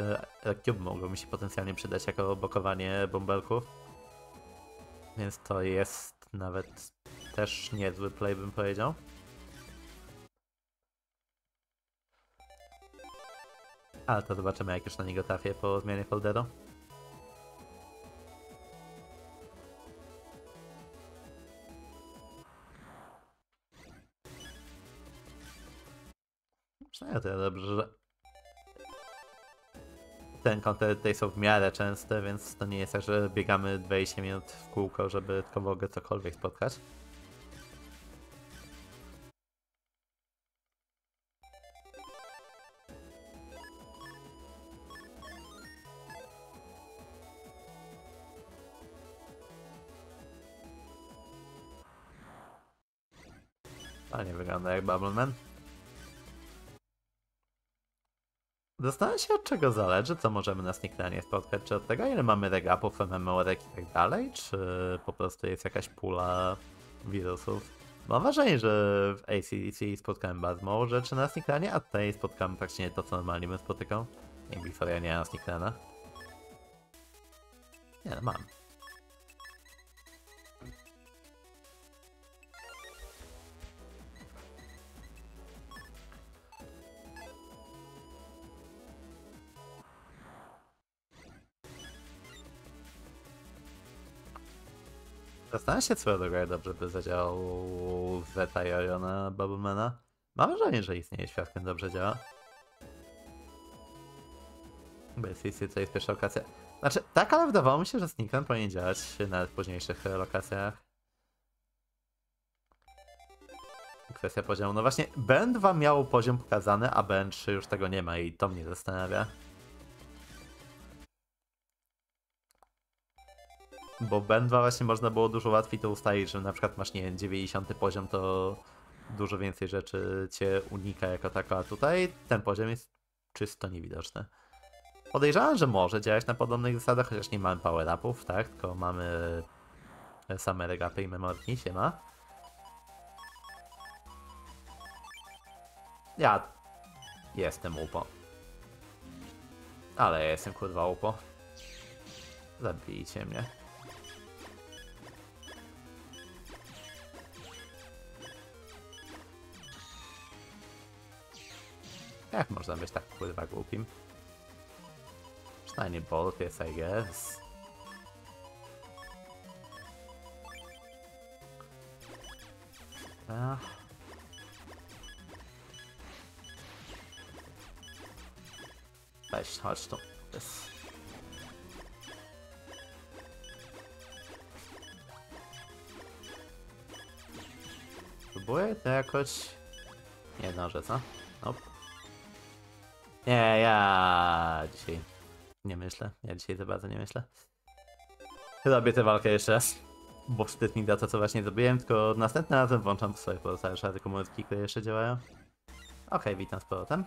E, cube mogą mi się potencjalnie przydać jako blokowanie bąbelków. Więc to jest nawet też niezły play, bym powiedział. Ale to zobaczymy, jak już na niego trafię po zmianie folderu. Przynajmniej to dobrze, ten kontent tutaj są w miarę częste, więc to nie jest tak, że biegamy 20 minut w kółko, żeby tylko mogę cokolwiek spotkać. A nie wygląda jak Bubbleman. Zastanawiam się od czego zależy, co możemy na Sneakranie spotkać, czy od tego ile mamy regapów, MMORek i tak dalej, czy po prostu jest jakaś pula wirusów. Mam wrażenie, że w ACDC spotkałem bardzo mało rzeczy na Sneakranie, a tutaj spotkałem praktycznie to, co normalnie bym spotykał. Jak Wiktoria nie ma Sneakrana. Nie, no mam. Zastanawiam się, co jak dobrze by zadziałał Zeta i Oriona Bubblemana. Mam wrażenie, że istnieje świat, w którym dobrze działa. BSC to jest pierwsza lokacja. Znaczy, tak, ale wydawało mi się, że Sneakan powinien działać w późniejszych lokacjach. kwestia poziomu. No właśnie, BN2 miał poziom pokazany, a BN3 już tego nie ma i to mnie zastanawia. Bo BN2 właśnie można było dużo łatwiej to ustalić, że na przykład masz, nie wiem, 90 poziom, to dużo więcej rzeczy cię unika jako tako, a tutaj ten poziom jest czysto niewidoczny. Podejrzewam, że może działać na podobnych zasadach, chociaż nie mamy power-upów, tak? Tylko mamy same regapy i memorki, siema. Ja jestem upo. Ale ja jestem kurwa upo. Zabijcie mnie. Jak można być tak kurwa głupim? Przynajmniej Bolt jest, I guess. Ach. Weź, chodź tu. Jest. Próbuję to jakoś... Nie zdążę, co? Nope. Nie, ja dzisiaj nie myślę. Ja dzisiaj za bardzo nie myślę. Robię tę walkę jeszcze raz. Bo wstyd mi da to, co właśnie zrobiłem, tylko następnym razem włączam swoje pozostałe szaty komórki, które jeszcze działają. Okej, witam z powrotem.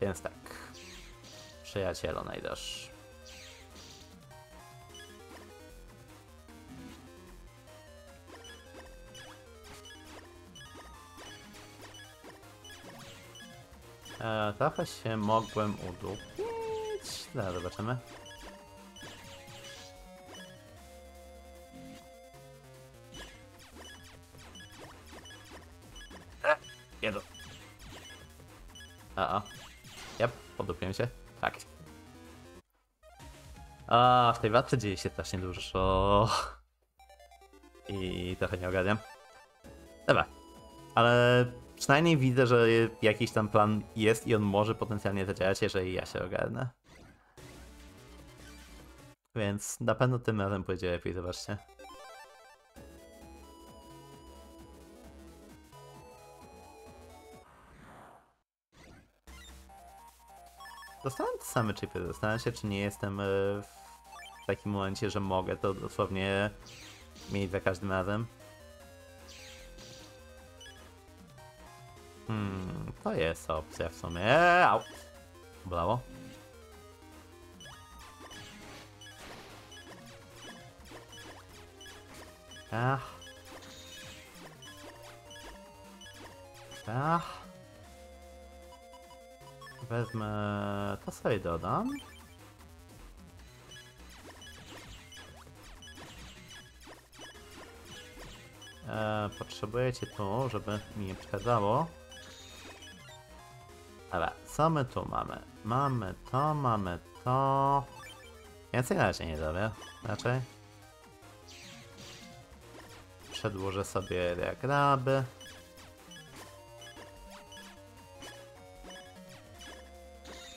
Więc tak. Przyjacielu najdasz. E, trochę się mogłem udupić. Zaraz zobaczymy. E, Jedu. A, a. Jep, podupiłem się. Tak. A, w tej walce dzieje się strasznie dużo. I trochę nie ogarniam. Dobra. Ale przynajmniej widzę, że jakiś tam plan jest i on może potencjalnie zadziałać, jeżeli ja się ogarnę. Więc na pewno tym razem pójdzie lepiej, zobaczcie. Dostałem te same chipy, zastanawiam się, czy nie jestem e, w takim momencie, że mogę to dosłownie mieć za każdym razem. Hmm, to jest opcja w sumie. Au. Ach. Ach. Wezmę... to sobie dodam. E, potrzebujecie tu, żeby mi nie przeszkadzało. Dobra, co my tu mamy? Mamy to, mamy to. Więcej na razie nie dowie, raczej. Przedłużę sobie diagramy.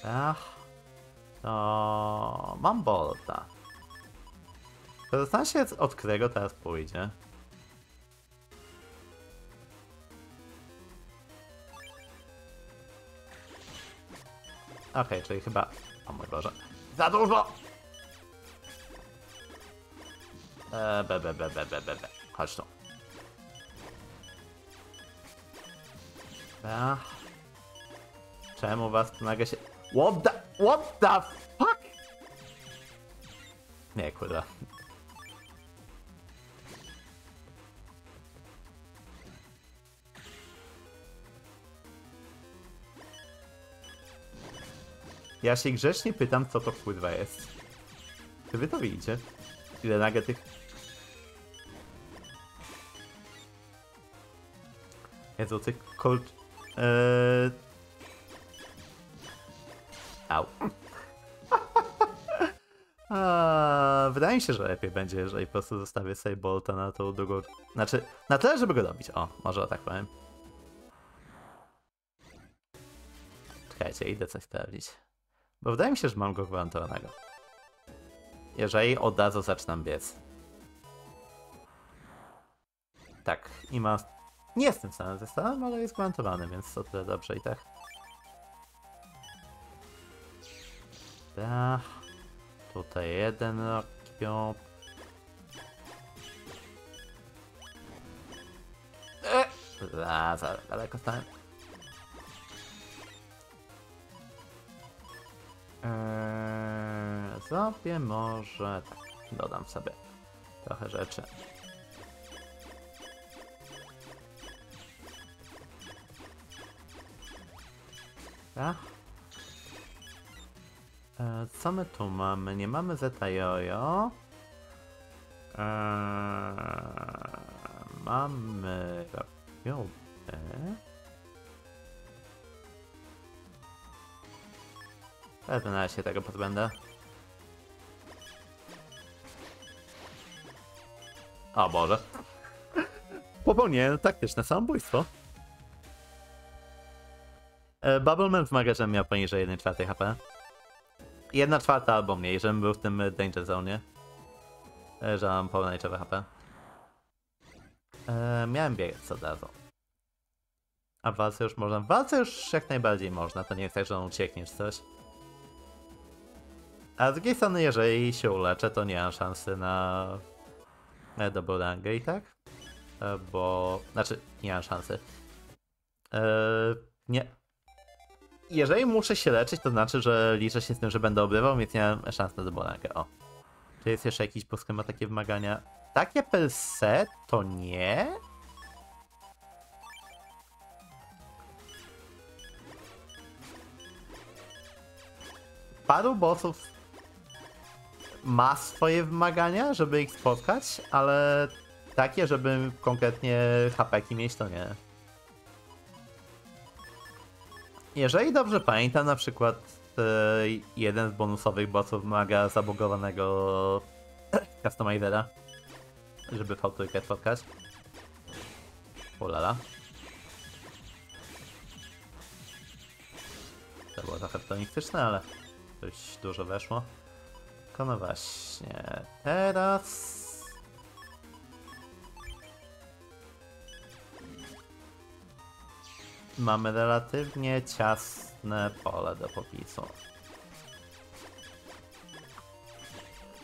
Ach. To... mam bolta. Zastanawiam się, od którego teraz pójdzie. Okej, czyli chyba... O mój Boże. Za dużo! E, be, be, be, be, be, be. Chodź tu. Ach. Czemu was nagle się... What the... What the fuck? Nie, kurde. Ja się grzecznie pytam, co to kurwa jest. Czy wy to widzicie? Ile nagle tych... Jezu, tych kol... Eee... Au. A, wydaje mi się, że lepiej będzie, jeżeli po prostu zostawię sobie Bolta na tą drugą... Znaczy, na tyle, żeby go dobić. O, może tak powiem. Czekajcie, idę coś sprawdzić. Bo wydaje mi się, że mam go gwarantowanego. jeżeli od razu zaczynam biec. Tak, i ma... Nie jestem samym zestawem, ale jest gwarantowany, więc to tyle dobrze i tak. Tak. Tutaj jeden rokią. E! Za, za daleko stałem. Eee, sobie może tak, dodam sobie trochę rzeczy. Tak. E, co my tu mamy? Nie mamy Zeta Jojo. E, mamy Rapioby. Pewnie na się tego pozbędę. O Boże. Popełniłem taktyczne samobójstwo. E, Bubbleman wymaga, żebym miał poniżej 1 czwartej HP. 1 czwarta albo mniej, żebym był w tym danger zone. E, że mam pomarańczowe HP. E, miałem biegać od razu. A w walce już można. W walce już jak najbardziej można, to nie jest tak, że on ucieknie czy coś. A z drugiej strony, jeżeli się uleczę, to nie mam szansy na dobrą rangę i tak. E, Bo. Znaczy, nie mam szansy. E, nie. Jeżeli muszę się leczyć, to znaczy, że liczę się z tym, że będę obrywał, więc nie mam szans na dobrą rangę. O. Czy jest jeszcze jakiś boss, ma takie wymagania? Takie per se to nie. Paru bossów ma swoje wymagania, żeby ich spotkać, ale takie, żeby konkretnie hapeki mieć, to nie. Jeżeli dobrze pamiętam, na przykład e, jeden z bonusowych bossów wymaga zabugowanego customizera, żeby V3 spotkać. Ulala. To było trochę optymistyczne, ale dość dużo weszło. Tylko no właśnie, teraz... Mamy relatywnie ciasne pole do popisu.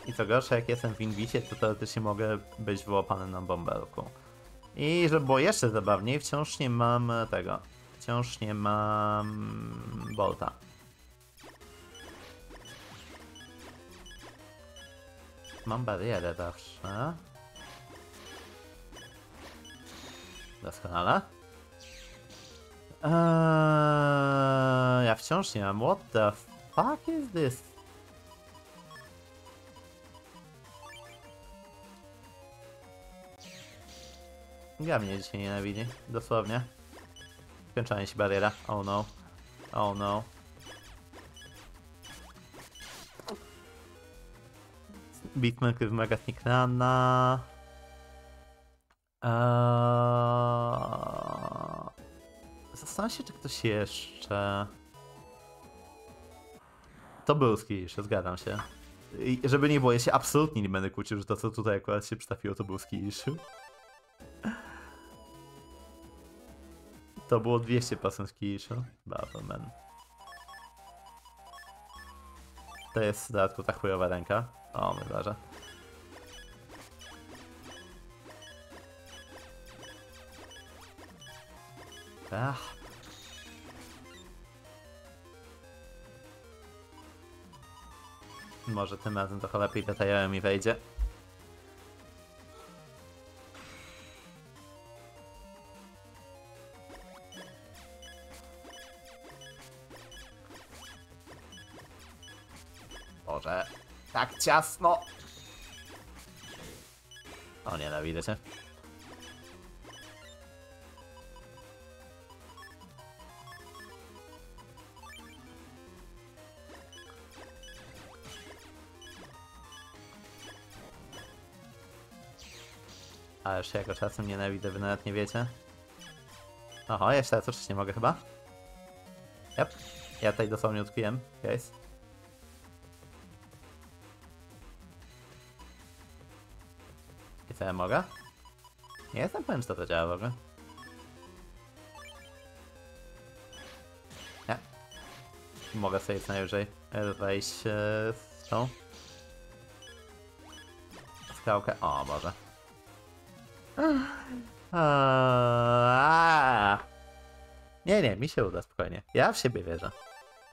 I co gorsze, jak jestem w Invisie, to teoretycznie mogę być wyłapany na bąbelku. I żeby było jeszcze zabawniej, wciąż nie mam tego. Wciąż nie mam Bolta. Mam barierę zawsze. Doskonale. Eee, ja wciąż nie mam. What the fuck is this? Ja mnie dzisiaj nienawidzi, dosłownie. Skończanie się bariera. Oh no. Oh no. Bitmark wymaga Snickrana. Eee... Zastanawiam się, czy ktoś jeszcze... To był Skish, zgadzam się. I żeby nie było, ja się absolutnie nie będę kłócił, że to co tutaj akurat się przytrafiło to był Skish. To było 200% Skish. Battleman. To jest w dodatku ta chujowa ręka. O, myślę, że. Ach. Może tym razem trochę lepiej detailem mi wejdzie. Ciasno! O, nienawidzę cię. Ależ ja go czasem nienawidzę, wy nawet nie wiecie. Oho, jeszcze teraz oczywiście nie mogę chyba. Yep. Ja tutaj dosłownie utkwiłem, guys. Ja mogę? Nie jestem pewien, czy to, działa w ogóle. Nie. Mogę sobie co najwyżej wejść e, z tą skałkę. O, Boże. Nie, nie, mi się uda spokojnie. Ja w siebie wierzę.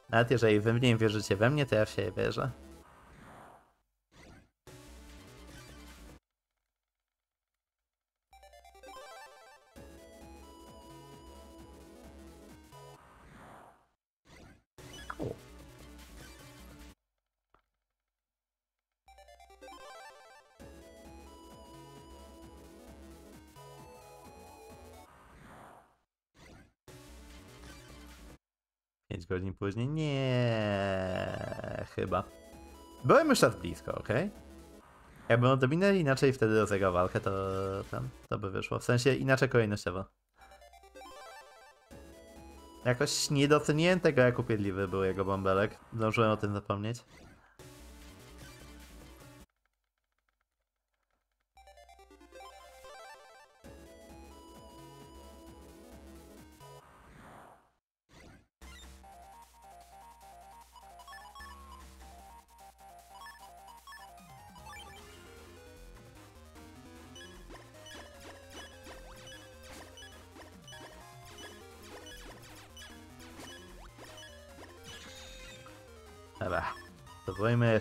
Nawet jeżeli wy mnie wierzycie we mnie, to ja w siebie wierzę. Byłem już raz blisko, okej? Jakby odrobinę inaczej wtedy rozegrał walkę, to tam, to by wyszło. W sensie inaczej kolejnościowo. Jakoś nie doceniłem tego, jak upierdliwy był jego bąbelek. Zdążyłem o tym zapomnieć.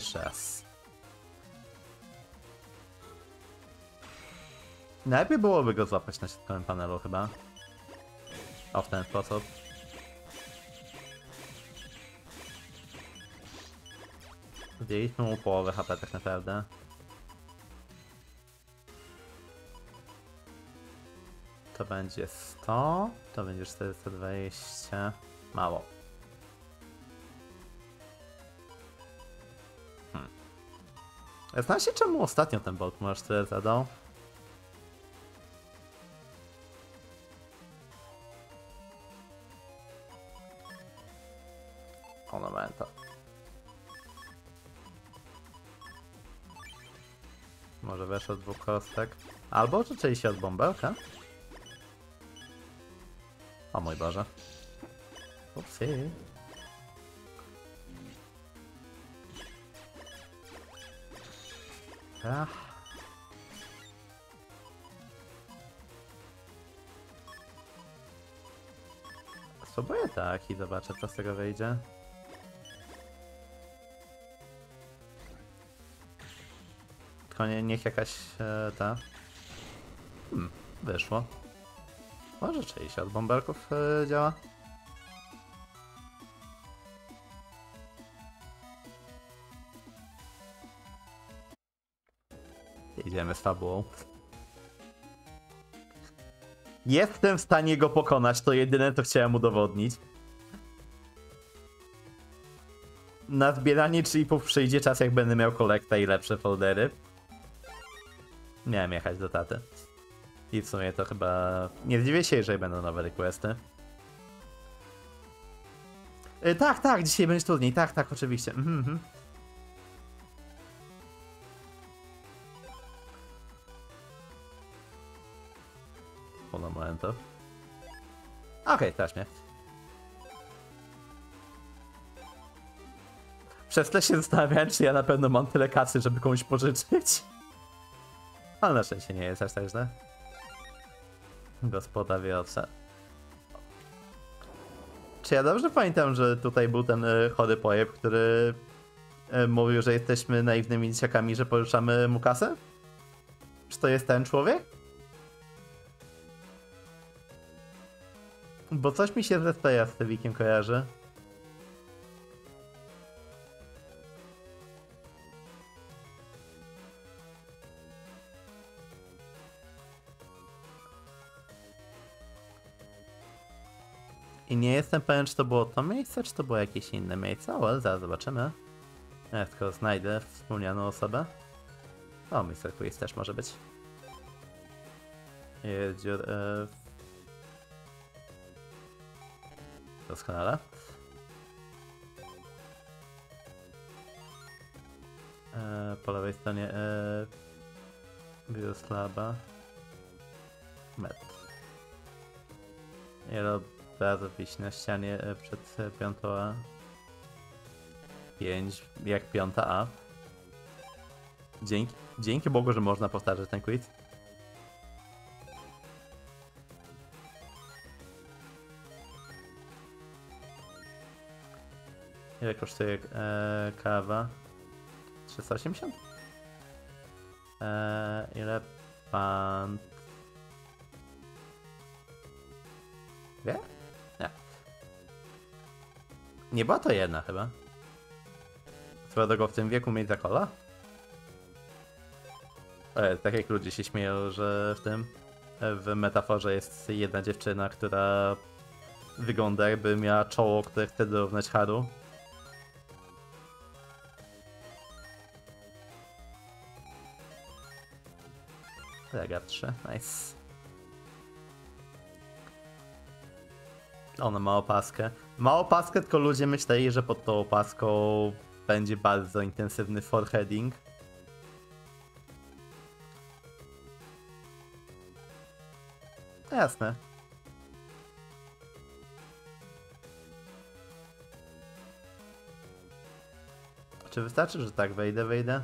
Jeszcze raz. Najlepiej byłoby go złapać na środkowym panelu chyba. O, w ten sposób. Zdjęliśmy mu połowę HP tak naprawdę. To będzie 100, to będzie 420. Mało. Zna się czemu ostatnio ten aż tyle zadał? O, momento. Może weszło dwóch kostek? Albo zaczęli się od bąbelka? O mój Boże. Upsi. Ach. Spróbuję tak i zobaczę co z tego wyjdzie. Tylko nie, niech jakaś e, ta... Hmm, wyszło. Może część od bąbelków e, działa? Z fabułą. Jestem w stanie go pokonać, to jedyne co chciałem udowodnić. Na zbieranie chipów przyjdzie czas jak będę miał kolekta i lepsze foldery. Miałem jechać do taty. I w sumie to chyba... Nie zdziwię się, jeżeli będą nowe requesty. Y, tak, tak, dzisiaj będzie trudniej. Tak, tak, oczywiście. Mhm, mhm. Okej, też nie. Przez to się zastanawiałem, czy ja na pewno mam tyle kasy, żeby komuś pożyczyć. Ale na szczęście nie jest aż tak źle. Gospoda wieowca. Czy ja dobrze pamiętam, że tutaj był ten y, chory pojeb, który y, mówił, że jesteśmy naiwnymi dzieciakami, że pożyczamy mu kasę? Czy to jest ten człowiek? Bo coś mi się ze z Tewikiem kojarzy. I nie jestem pewien, czy to było to miejsce, czy to było jakieś inne miejsce, ale zaraz zobaczymy. Ja tylko znajdę wspomnianą osobę. O, Mr. Quiz też może być. Jest dziur... E... Doskonale. E, po lewej stronie e, Jugoslaba. Met. Ile obrazów wisi na ścianie e, przed piątą A? 5, jak piąta A. Dzięki, dzięki Bogu, że można powtarzać ten quiz. Ile kosztuje e, kawa? 380? E, ile pan... Wie? Nie. Nie była to jedna chyba. Swoją drogą w tym wieku mieć za kola? E, tak jak ludzie się śmieją, że w tym e, w metaforze jest jedna dziewczyna, która wygląda jakby miała czoło, które chce dorównać Haru. Lega 3, nice. Ona ma opaskę. Ma opaskę, tylko ludzie myśleli, że pod tą opaską będzie bardzo intensywny foreheading. Jasne. Czy wystarczy, że tak wejdę, wejdę?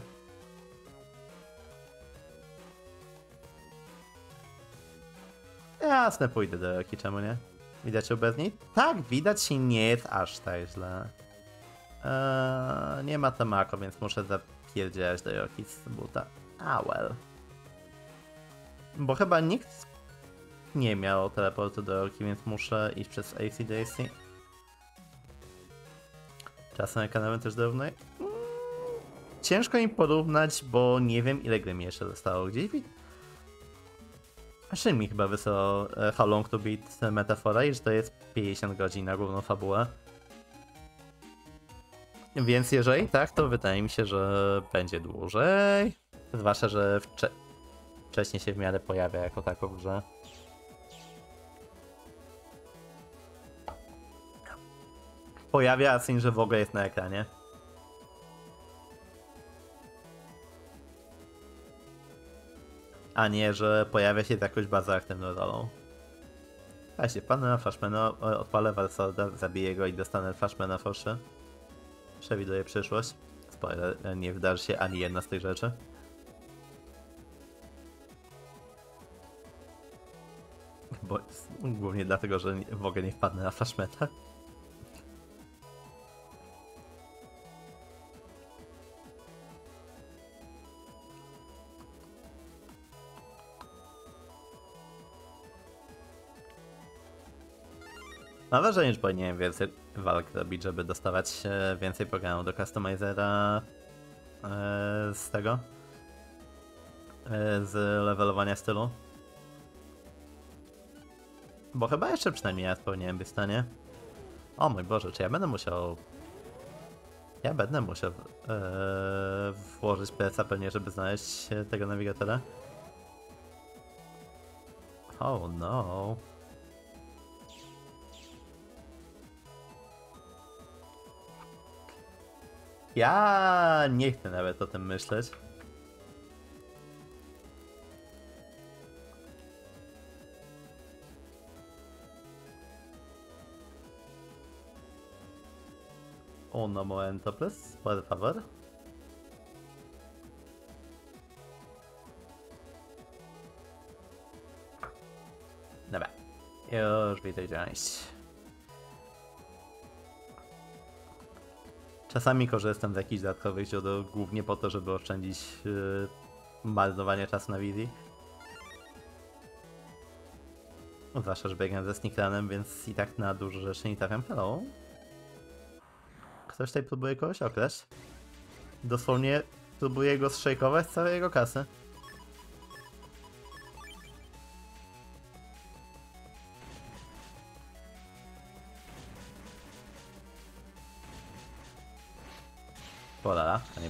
Jasne, pójdę do Roki, czemu nie? Widać niej? Tak, widać się nie jest aż tak źle. Eee, nie ma Tamako, więc muszę zapierdzielać do Roki z buta. A well. Bo chyba nikt nie miał teleportu do Roki, więc muszę iść przez ACDC. Czasem ekranowy też dorównuje. Mm, Ciężko im porównać, bo nie wiem ile gry mi jeszcze zostało. Gdzieś wi- Szyn mi chyba wysłał e, How Long to Beat metafora i że to jest 50 godzin na główną fabułę. Więc jeżeli tak, to wydaje mi się, że będzie dłużej. Zwłaszcza, że wcze- wcześniej się w miarę pojawia jako tako w grze. Pojawia, a że w ogóle jest na ekranie. A nie, że pojawia się z jakąś bardzo aktywną rolą. Właśnie, pan na Flashmana odpalę Warsolda, zabiję go i dostanę Flashmana Foszy. Przewiduję przyszłość. Spoiler, e, nie wydarzy się ani jedna z tych rzeczy. Bo głównie dlatego, że w ogóle nie wpadnę na Flashmana. Mam wrażenie, że powinienem więcej walk robić, żeby dostawać e, więcej programów do customizera e, z tego. e, Z levelowania stylu. Bo chyba jeszcze przynajmniej ja powinienem być w stanie. O mój Boże, czy ja będę musiał... Ja będę musiał włożyć pleca pewnie, żeby znaleźć tego nawigatora. Oh no. Ja nie chcę nawet o tym myśleć. Un momento, please, por favor. Dobra, już widzę działać. Czasami korzystam z jakichś dodatkowych źródeł, głównie po to, żeby oszczędzić yy, marnowanie czasu na wizji. Zwłaszcza, że biegam ze sneakranem, więc i tak na dużo rzeczy nie trafiam. Hello? Ktoś tutaj próbuje kogoś okraść? Dosłownie próbuje go zszejkować z całej jego kasy.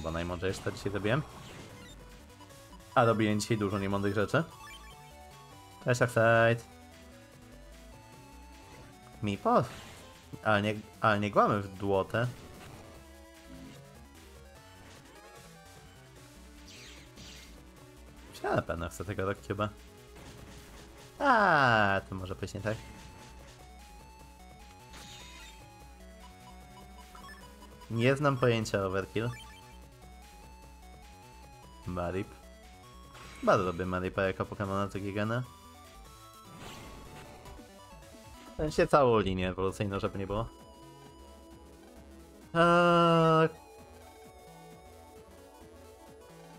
Było najmądrzejsze, dzisiaj zrobiłem. A robiłem dzisiaj dużo niemądrych rzeczy. Cześć, Upside. Mi po. Ale nie, ale nie głamy w dłotę. Ja na pewno chcę tego Rockcube'a. A, to może pójść nie tak. Nie znam pojęcia Overkill. Marip. Bardzo lubię Maripa jako Pokemona z Gigana. W sensie całą linię ewolucyjną, żeby nie było. Eee...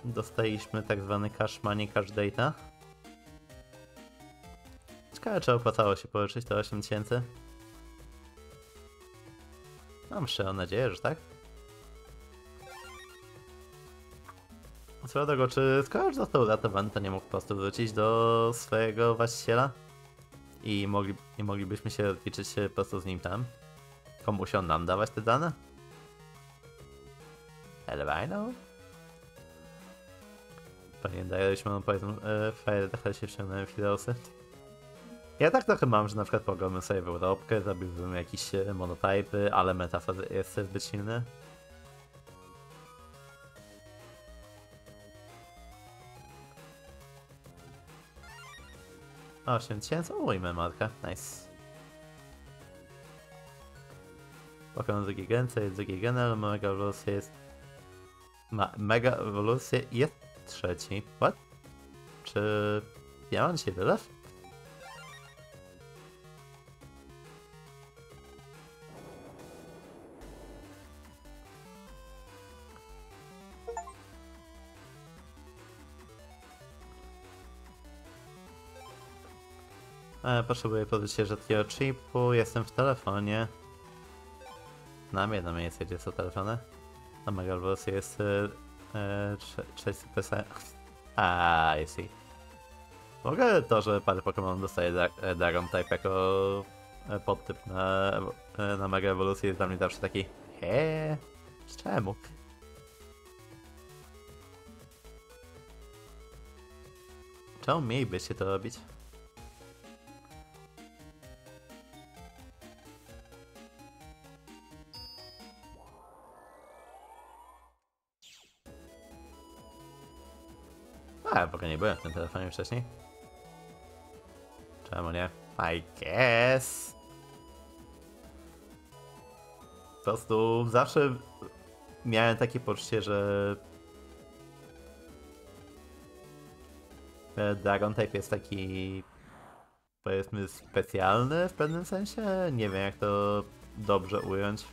Dostaliśmy tak zwany cash money, cash data. Ciekawe, czy opłacało się pożyczyć te 8000. Mam szczerą nadzieję, że tak. Swoją drogą, czy skoro został uratowany, to nie mógł po prostu wrócić do swojego właściciela? I, mogli, I moglibyśmy się liczyć się po prostu z nim tam? Komuś on nam dawać te dane? Hell I know? Pamiętaliśmy o Poison e, Fire, się wciągnąłem w Heroesy. Ja tak trochę mam, że na przykład pogramy sobie w Europkę, zrobiłbym jakieś e, monotypy, ale metafor jest zbyt silny. Osiem tysięcy? Ujmę markę, nice. Pokonał drugi gęce, drugi general, Mega Evolucja jest... Ma, Mega Evolucja jest trzeci. What? Czy... Ja mam dzisiaj wylew? Potrzebuję podać się rzadkiego chipu, jestem w telefonie. Znam jedno miejsce, gdzie są telefony. Na Megalbosie jest e, e, 6 PSA. A, I see. W ogóle to, że parę Pokémon dostaje e, Dragon Type jako e, podtyp na, e, na Mega Ewolucji jest dla mnie zawsze taki heee, czemu? Czemu mielibyście to robić? W ogóle nie byłem w tym telefonie wcześniej. Czemu nie? I guess. Po prostu zawsze miałem takie poczucie, że Dragon Type jest taki powiedzmy specjalny w pewnym sensie. Nie wiem jak to dobrze ująć.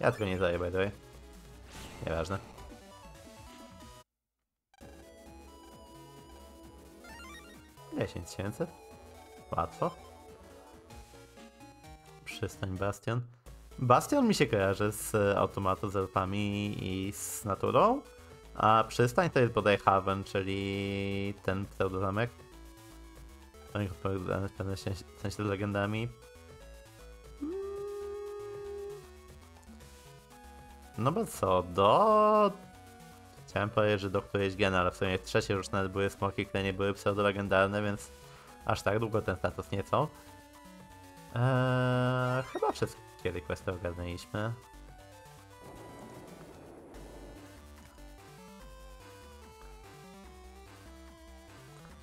Ja tylko nie zdaję by the way. Nieważne. Dziesięć tysięcy. Łatwo. Przystań Bastion. Bastion mi się kojarzy z e, automatu z elfami i z naturą, a przystań to jest bodaj Haven, czyli ten pseudozamek. On jest odpowiedzialny w pewnym sensie legendami. No bo co, do... Chciałem powiedzieć, że do którejś gena, ale w sumie trzecie już nawet były smoki, które nie były pseudolegendarne, więc aż tak długo ten status nie są. Eee, chyba wszystkie requesty ogarnęliśmy.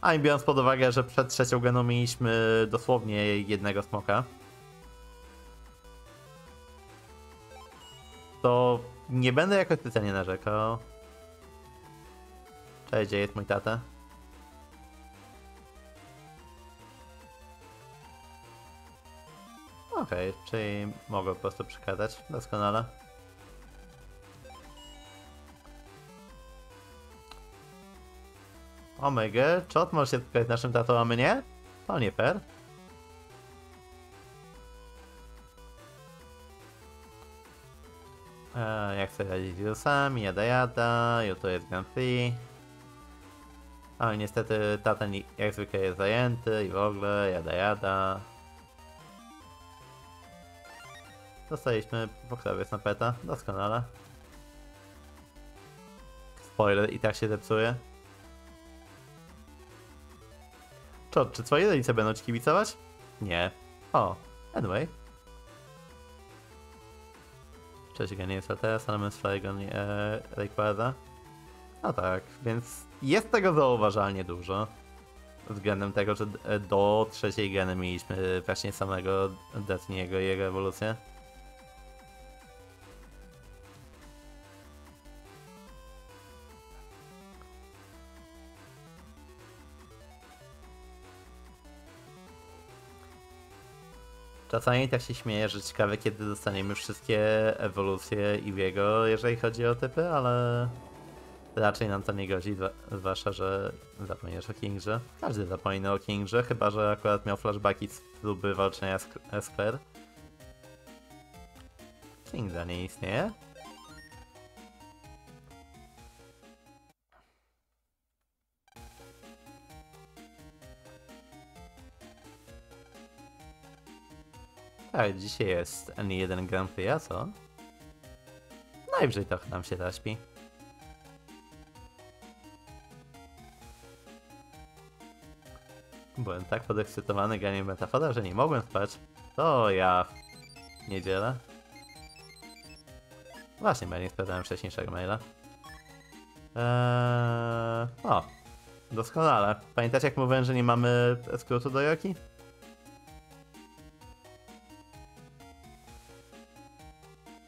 A i biorąc pod uwagę, że przed trzecią geną mieliśmy dosłownie jednego smoka, to nie będę jakoś specjalnie narzekał. Cześć, gdzie jest mój tata? Okej, czyli mogę po prostu przekazać. Doskonale. Omega, Czot może się spotkać z naszym tatą, a my nie? To nie fair. Eee, jak sobie radzić z wirusami, jada jada, jutro jest Grand. Ale niestety tata jak zwykle jest zajęty i w ogóle, jada jada. Dostaliśmy pokrowie snapeta, doskonale. Spoiler, i tak się zepsuje. Czo, czy twoje rodzice będą ci kibicować? Nie. O, anyway. Cześć, jest teraz, z Flygon e, Rayquaza. No tak, więc jest tego zauważalnie dużo. Względem tego, że do trzeciej geny mieliśmy właśnie samego Destiniego i jego ewolucję. Czasami tak się śmieję, że ciekawe kiedy dostaniemy wszystkie ewolucje Iwiego, jeżeli chodzi o typy, ale raczej nam to nie zwa- zwłaszcza, że zapomniesz o Kingże. Każdy zapomina o Kingże, chyba że akurat miał flashbacki z próby walczenia z Square. Kingza nie istnieje. Tak, dzisiaj jest N1 Grand Prix, a co? Najwyżej trochę nam się zaśpi. Byłem tak podekscytowany graniem metafora, że nie mogłem spać. To ja w niedzielę. Właśnie, bo nie sprawdzałem wcześniejszego maila. Eee, o, doskonale. Pamiętacie jak mówiłem, że nie mamy skrótu do Joki?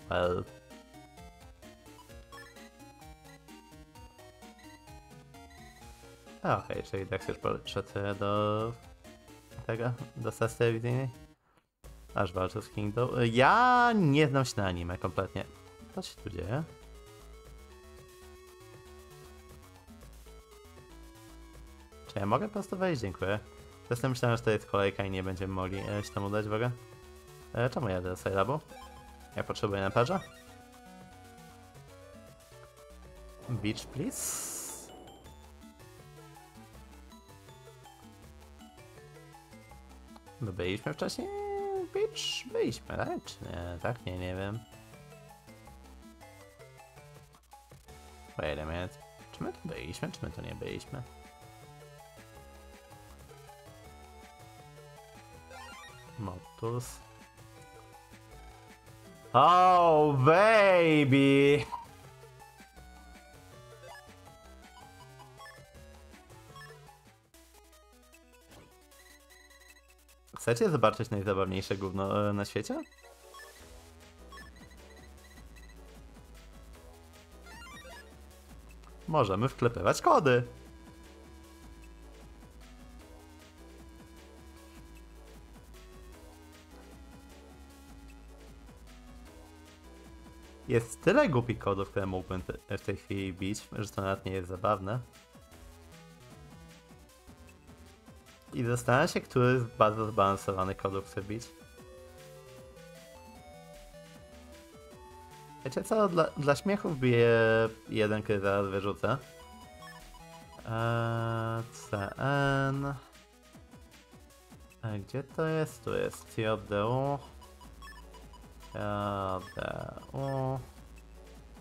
Well. Okej, czyli tak już podszedł do tego, do sesji telewizyjnej? Aż walczył z Kingdom. Ja nie znam się na anime kompletnie. Co się tu dzieje? Czy ja mogę po prostu wejść? Dziękuję. Zresztą myślałem, że to jest kolejka i nie będziemy mogli e, się tam udać w ogóle. E, czemu jadę do Sejlabu? Ja potrzebuję naparza? Beach, please. My byliśmy wcześniej? Beach? Byliśmy, tak? Nie? Tak? Nie, nie wiem. Wait a minute. Czy my tu byliśmy, czy my tu nie byliśmy? Motus. Oh, baby! Chcecie zobaczyć najzabawniejsze gówno e, na świecie? Możemy wklepywać kody. Jest tyle głupich kodów, które mógłbym w tej chwili bić, że to nawet nie jest zabawne. I zastanawiam się, który z bardzo zbalansowanych kodów chcę bić. Wiecie co, dla, dla śmiechów biję jeden, który zaraz wyrzucę. Eee, CN... E, gdzie to jest? Tu jest JDU. JDU.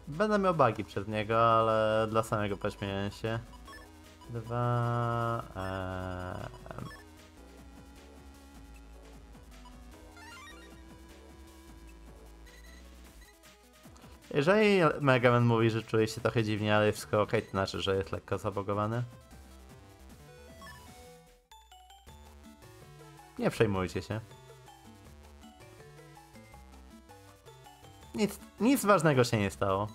Będę miał bugi przez niego, ale dla samego pośmieję się. Dwa... em. Jeżeli Megaman mówi, że czuje się trochę dziwnie, ale jest wszystko ok, to znaczy, że jest lekko zabogowany. Nie przejmujcie się. Nic, nic ważnego się nie stało.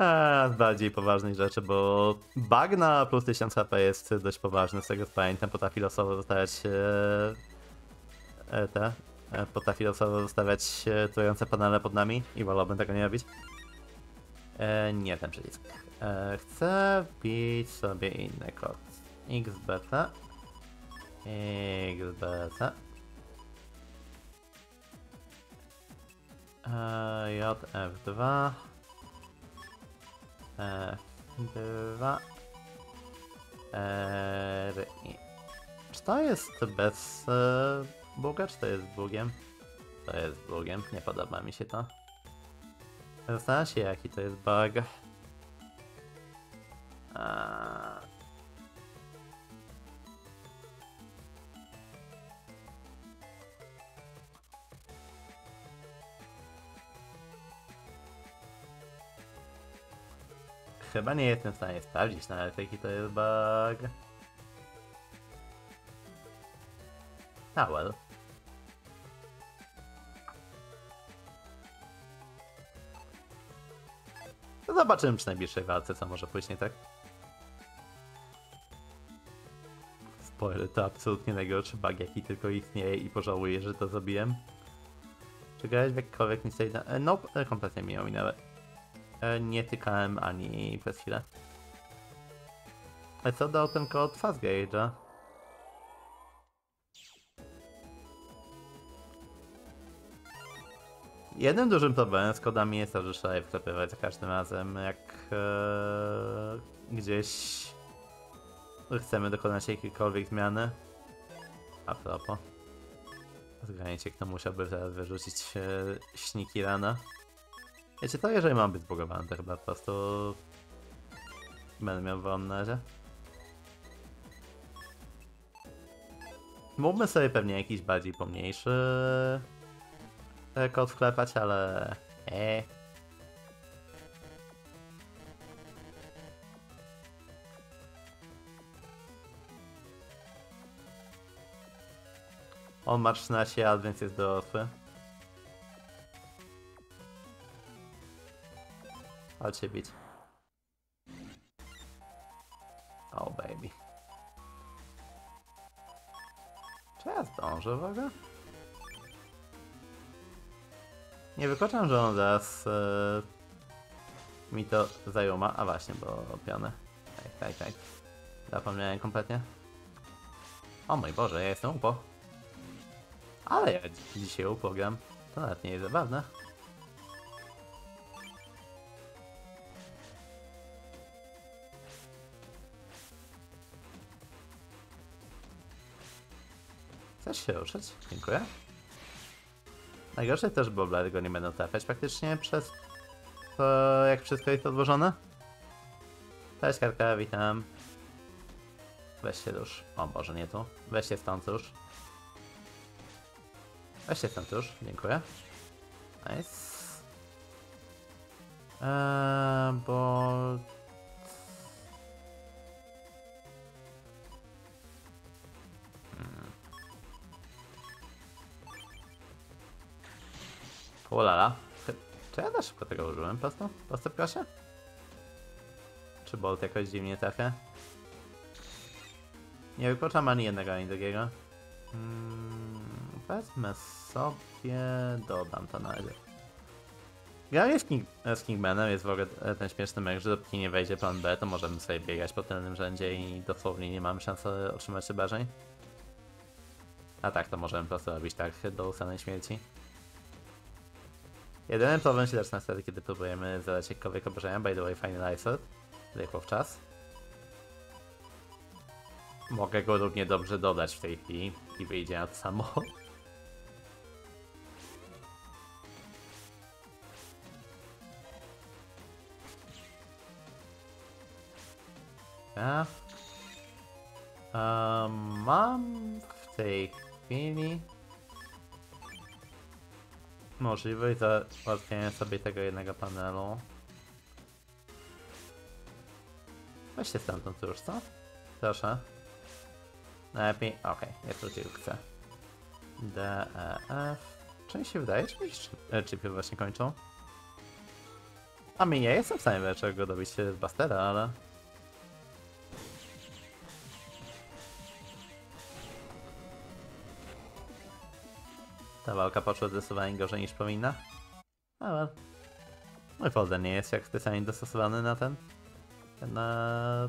A, bardziej poważnych rzeczy, bo bug na plus 1000 HP jest dość poważny, z tego co pamiętam, potrafi losowo zostawiać e, e, te, e, potrafi losowo zostawiać e, trujące panele pod nami i wolałbym tego nie robić. E, nie ten przycisk. E, chcę wbić sobie inny kod. XBT. XBT. E, JF2. F2. RI. Czy to jest bez e, buga, czy to jest bugiem? To jest bugiem, nie podoba mi się to. Zastanawiam się jaki to jest bug. A... chyba nie jestem w stanie sprawdzić nawet jaki to jest bug. A well. Zobaczymy przy najbliższej walce, co może później, tak? Spoiler, to absolutnie najgorszy bug, jaki tylko istnieje i pożałuję, że to zrobiłem. Czy grałeś w jakikolwiek Mistake? E, nope, kompletnie mi ominęły. E, nie tykałem ani przez chwilę. A co dał ten kod Fastgage'a? Jednym dużym problemem z kodami jest to, że trzeba je wklepywać za każdym razem, jak e, gdzieś chcemy dokonać jakiejkolwiek zmiany. A propos. Zgranicie, kto musiałby wyrzucić e, śniki rana. Wiecie to, jeżeli mam być to chyba po prostu będę miał razie. Mógłbym sobie pewnie jakiś bardziej pomniejszy e, kod wklepać, ale... E. On ma 13 lat, więc jest dorosły. Chodź się bić. Oh baby. Czy ja zdążę w ogóle? Nie wykluczam, że on zaraz e, mi to zajuma. A właśnie, bo piony. Tak, tak, tak. Zapomniałem kompletnie. O mój Boże, ja jestem upo. Ale ja dzi- dzisiaj upogram. To nawet nie jest zabawne. Chcesz się ruszyć? Dziękuję. Najgorsze też, bo dlatego nie będą trafiać praktycznie przez to, jak wszystko jest odłożone. Cześć Karka, witam. Weź się rusz. O Boże, nie tu. Weź się stąd już. Weź się stąd już, dziękuję. Nice. Eee, bo... Ulala. Czy, ja za szybko tego użyłem? Po prostu proszę? Czy Bolt jakoś dziwnie trafia? Nie wykluczam ani jednego, ani drugiego. Mm, wezmę sobie... Dodam to na razie. Granie z, King, z Kingmanem jest w ogóle e, ten śmieszny mecz, że dopóki nie wejdzie plan B, to możemy sobie biegać po tylnym rzędzie i dosłownie nie mamy szansy otrzymać obrażeń. A tak, to możemy po prostu robić tak do ustanej śmierci. Jedyny problem się zaczyna wtedy, kiedy próbujemy zadać jakiekolwiek obrażenia. By the way, finalizer. Wlekło w czas. Mogę go równie dobrze dodać w tej chwili i wyjdzie na to samo. Ja. A mam w tej chwili możliwość załatwienia sobie tego jednego panelu. Weźcie stamtąd już, co? Proszę. Najlepiej, okej, ja tu tylko chcę. D, E, F. Czy mi się wydaje, czy mi e, chipy właśnie kończą? A mi nie jestem w stanie dlaczego dobić się z Bastera, ale... Ta walka poszła zdecydowanie gorzej niż powinna. Ale... Mój folder nie jest jak specjalnie dostosowany na ten... na...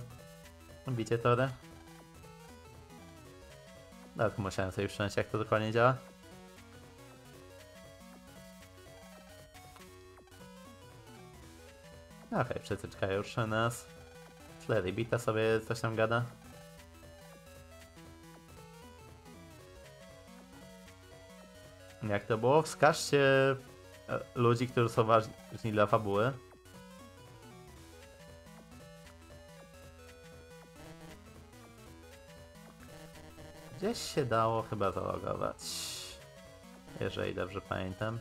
bicie tory. Tak, musiałem sobie przyjąć jak to dokładnie działa. Okej, okay, przytyczka już nas. Flary Bita sobie coś tam gada. Jak to było? Wskażcie e, ludzi, którzy są ważni dla fabuły. Gdzieś się dało chyba zalogować. Jeżeli dobrze pamiętam.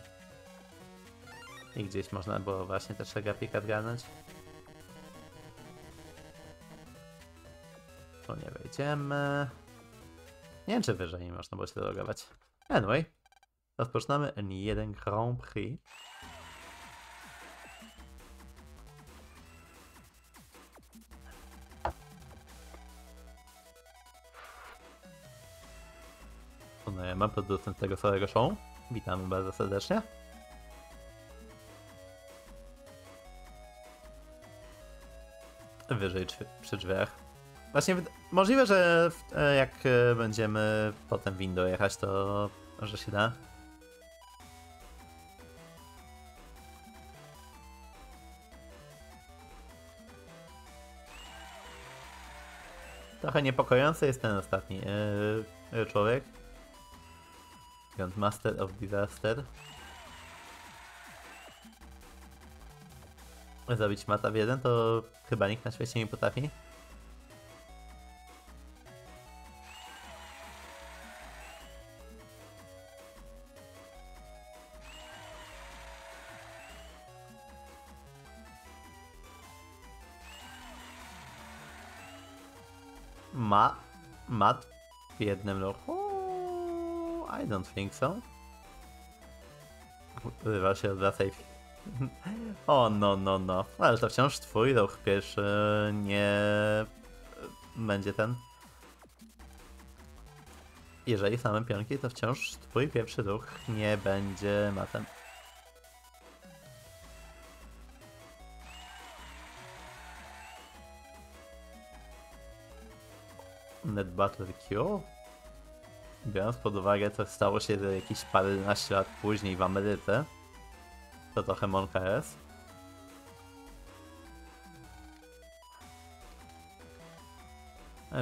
I gdzieś można było właśnie też tego pika zgarnąć. tu nie wejdziemy. Nie wiem, czy wyżej nie można było się dologować. Anyway, rozpoczynamy N1 Grand Prix. Szanujemy producent tego całego show. Witamy bardzo serdecznie. Wyżej przy drzwiach. Właśnie możliwe, że e, jak e, będziemy potem windą jechać, to że się da. Trochę niepokojący jest ten ostatni e, człowiek. Grandmaster of Disaster. Zabić mata w jeden to chyba nikt na świecie nie potrafi. Mat w jednym ruchu? I don't think so. Rywa się odwraca i... O, no, no, no. Ale to wciąż twój ruch pierwszy nie... Będzie ten... Jeżeli same pionki, to wciąż twój pierwszy ruch nie będzie matem. Net Battle? Biorąc pod uwagę, co stało się jakieś paręnaście lat później w Ameryce, to trochę mąka jest.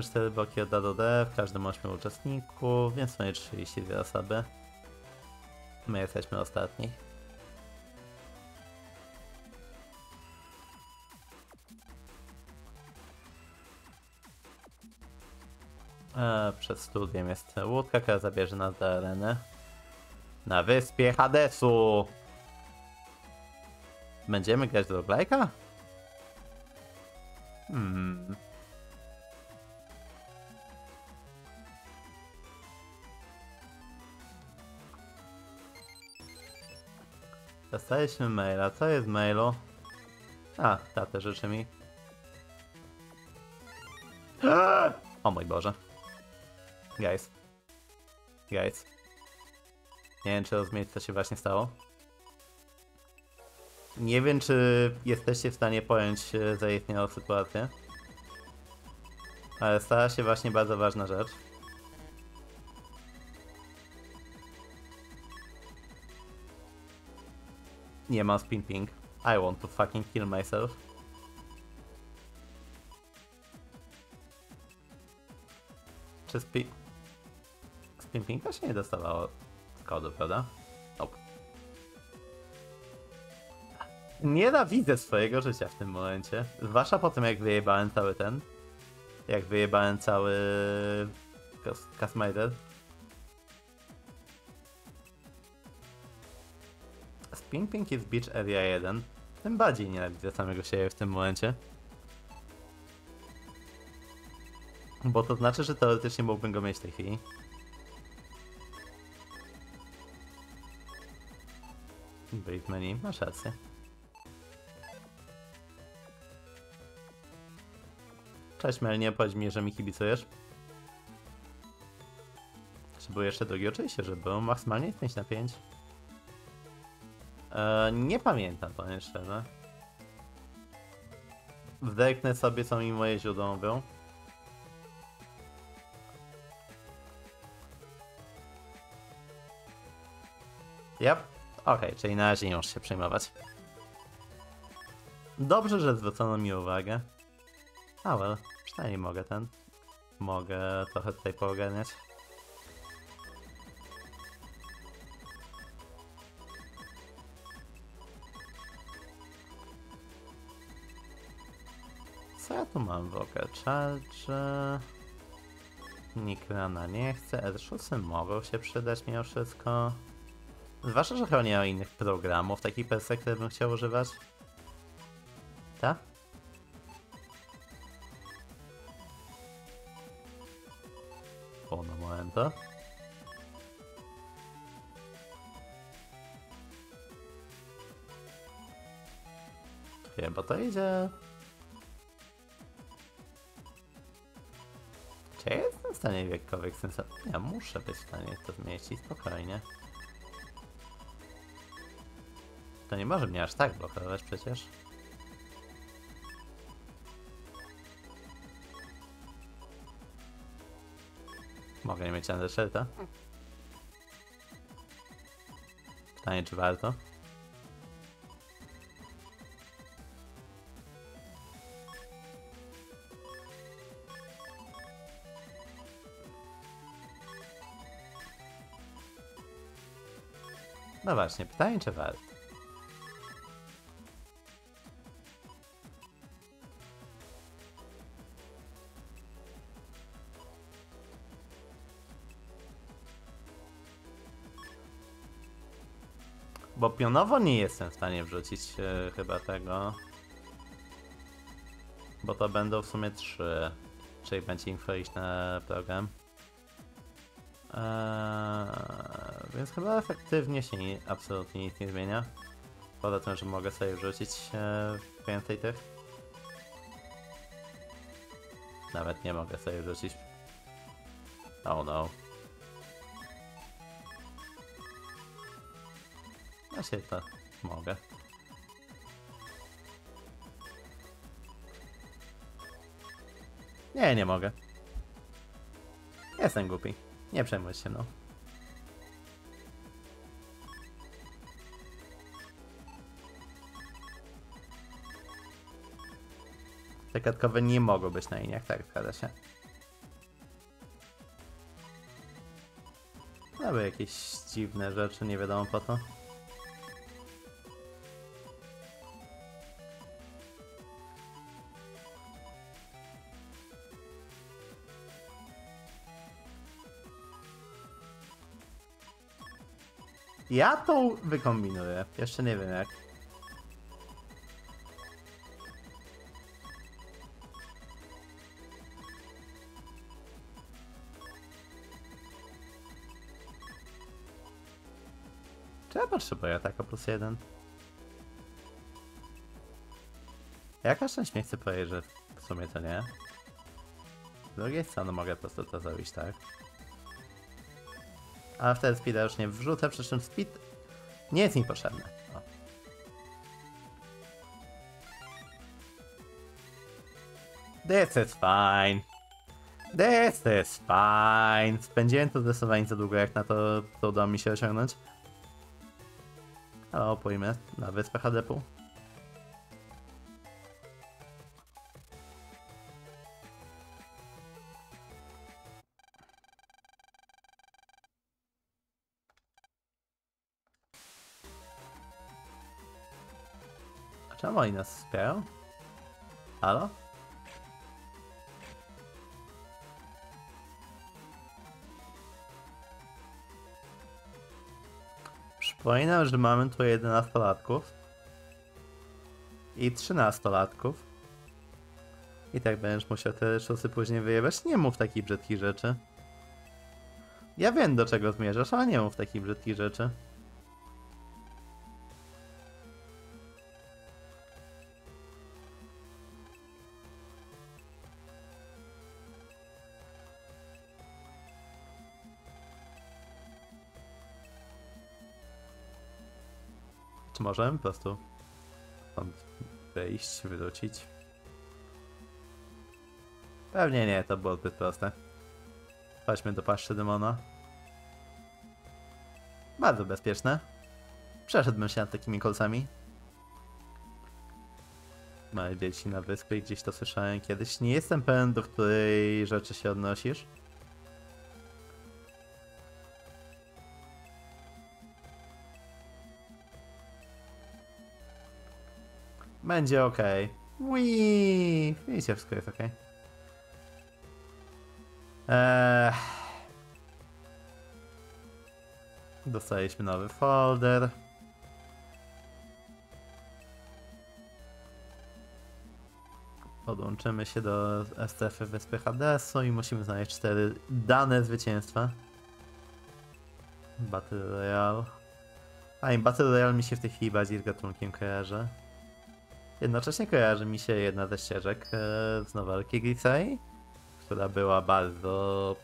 Cztery bloki od A do D, w każdym 8 uczestników, więc mamy 32 osoby. My jesteśmy ostatni. Przed studiem jest łódka, która zabierze nas do areny. Na wyspie Hadesu! Będziemy grać do roguelike'a? Hmm. Dostaliśmy maila. Co jest w mailu? A, tatę życzy mi. O mój Boże. Guys. Guys. Nie wiem, czy rozumiecie, co się właśnie stało. Nie wiem, czy jesteście w stanie pojąć e, zaistniałą sytuację. Ale stała się właśnie bardzo ważna rzecz. Nie mam spin ping. I want to fucking kill myself. Czy spi... Spin pinga się nie dostawało kodu, prawda? Nope. Nienawidzę swojego życia w tym momencie. Zwłaszcza po tym, jak wyjebałem cały ten. Jak wyjebałem cały... Casmider. Spin Pink jest Beach Area 1. Tym bardziej nienawidzę samego siebie w tym momencie. Bo to znaczy, że teoretycznie mógłbym go mieć w tej chwili. Brave menu, masz rację. Cześć Melnie, powiedz mi, że mi kibicujesz. Czy był jeszcze drugi? Oczywiście, że był. Maksymalnie 5 na 5. Eee, nie pamiętam, powiem szczerze. Wdeknę sobie, co mi moje źródło mówią. Yep. Okej, czyli na razie nie muszę się przejmować. Dobrze, że zwrócono mi uwagę. A well, przynajmniej mogę ten. Mogę trochę tutaj poogarniać. Co ja tu mam w ogóle? Charge... Nikrana nie chcę, R6 mogą się przydać mimo wszystko. Zwłaszcza, że ma innych programów takich persek, które bym chciał używać. Tak? Uno momento. Chyba to idzie. Czy ja jestem w stanie w jakikolwiek sens... Ja muszę być w stanie to zmieścić spokojnie. To nie może mnie aż tak blokować przecież. Mogę nie mieć undershirta? Pytanie, czy warto? No właśnie, pytanie, czy warto? Bo pionowo nie jestem w stanie wrzucić e, chyba tego. Bo to będą w sumie trzy. Czyli będzie info iść na program. Eee, więc chyba efektywnie się nie, absolutnie nic nie zmienia. Poza tym, że mogę sobie wrzucić e, więcej tych. Nawet nie mogę sobie wrzucić. Oh no. Ja się to mogę. Nie, nie mogę. Jestem głupi. Nie przejmuj się mną. Te kratkowe nie mogą być na liniach, tak, zgadza się. Albo jakieś dziwne rzeczy, nie wiadomo po to. Ja to wykombinuję. Jeszcze nie wiem jak. Czy ja potrzebuję ataka plus jeden? Jakaś część mnie chce powiedzieć, że w sumie to nie. Z drugiej strony mogę po prostu to zrobić, tak? A wtedy speeda już nie wrzucę, przy czym speed nie jest mi potrzebny. This is fine. This is fine. Spędziłem to zdecydowanie za długo, jak na to, to udało mi się osiągnąć. Ale pójmy na wyspę Hadepu. Czemu oni nas wspierają? Halo? Przypominam, że mamy tu 11-latków i 13-latków. I tak będziesz musiał te szosy później wyjebać. Nie mów takich brzydkich rzeczy. Ja wiem do czego zmierzasz, ale nie mów takich brzydkich rzeczy. Możemy po prostu wyjść, wrócić? Pewnie nie, to było zbyt proste. Chodźmy do paszczy demona. Bardzo bezpieczne. Przeszedłbym się nad takimi kolcami. Małe dzieci na wyspie, gdzieś to słyszałem kiedyś. Nie jestem pewien, do której rzeczy się odnosisz. Będzie ok. Wii, widzicie, wszystko jest ok. Dostaliśmy nowy folder. Podłączymy się do strefy wyspy Hadesu i musimy znaleźć cztery dane zwycięstwa. Battle Royale. A i Battle Royale mi się w tej chwili bardziej z gatunkiem kojarzy. Jednocześnie kojarzy mi się jedna ze ścieżek e, z nowelki Grisei, która była bardzo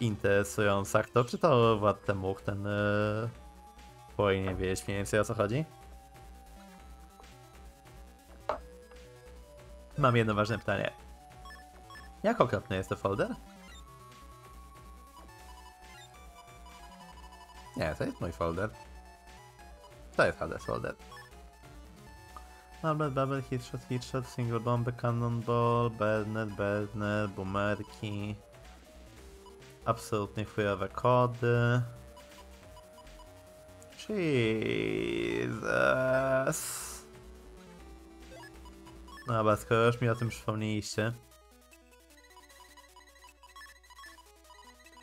interesująca. Kto czytał Władcę Much, ten e, wieś mniej więcej o co chodzi? Mam jedno ważne pytanie. Jak okropny jest to folder? Nie, to jest mój folder. To jest Hades folder. Albert, Bubble, Hitshot, Hitshot, Single Bomby, Cannonball, Bernet, Bernet, Boomerki. Absolutnie chujowe kody. Jesus. Dobra, skoro już mi o tym przypomnieliście.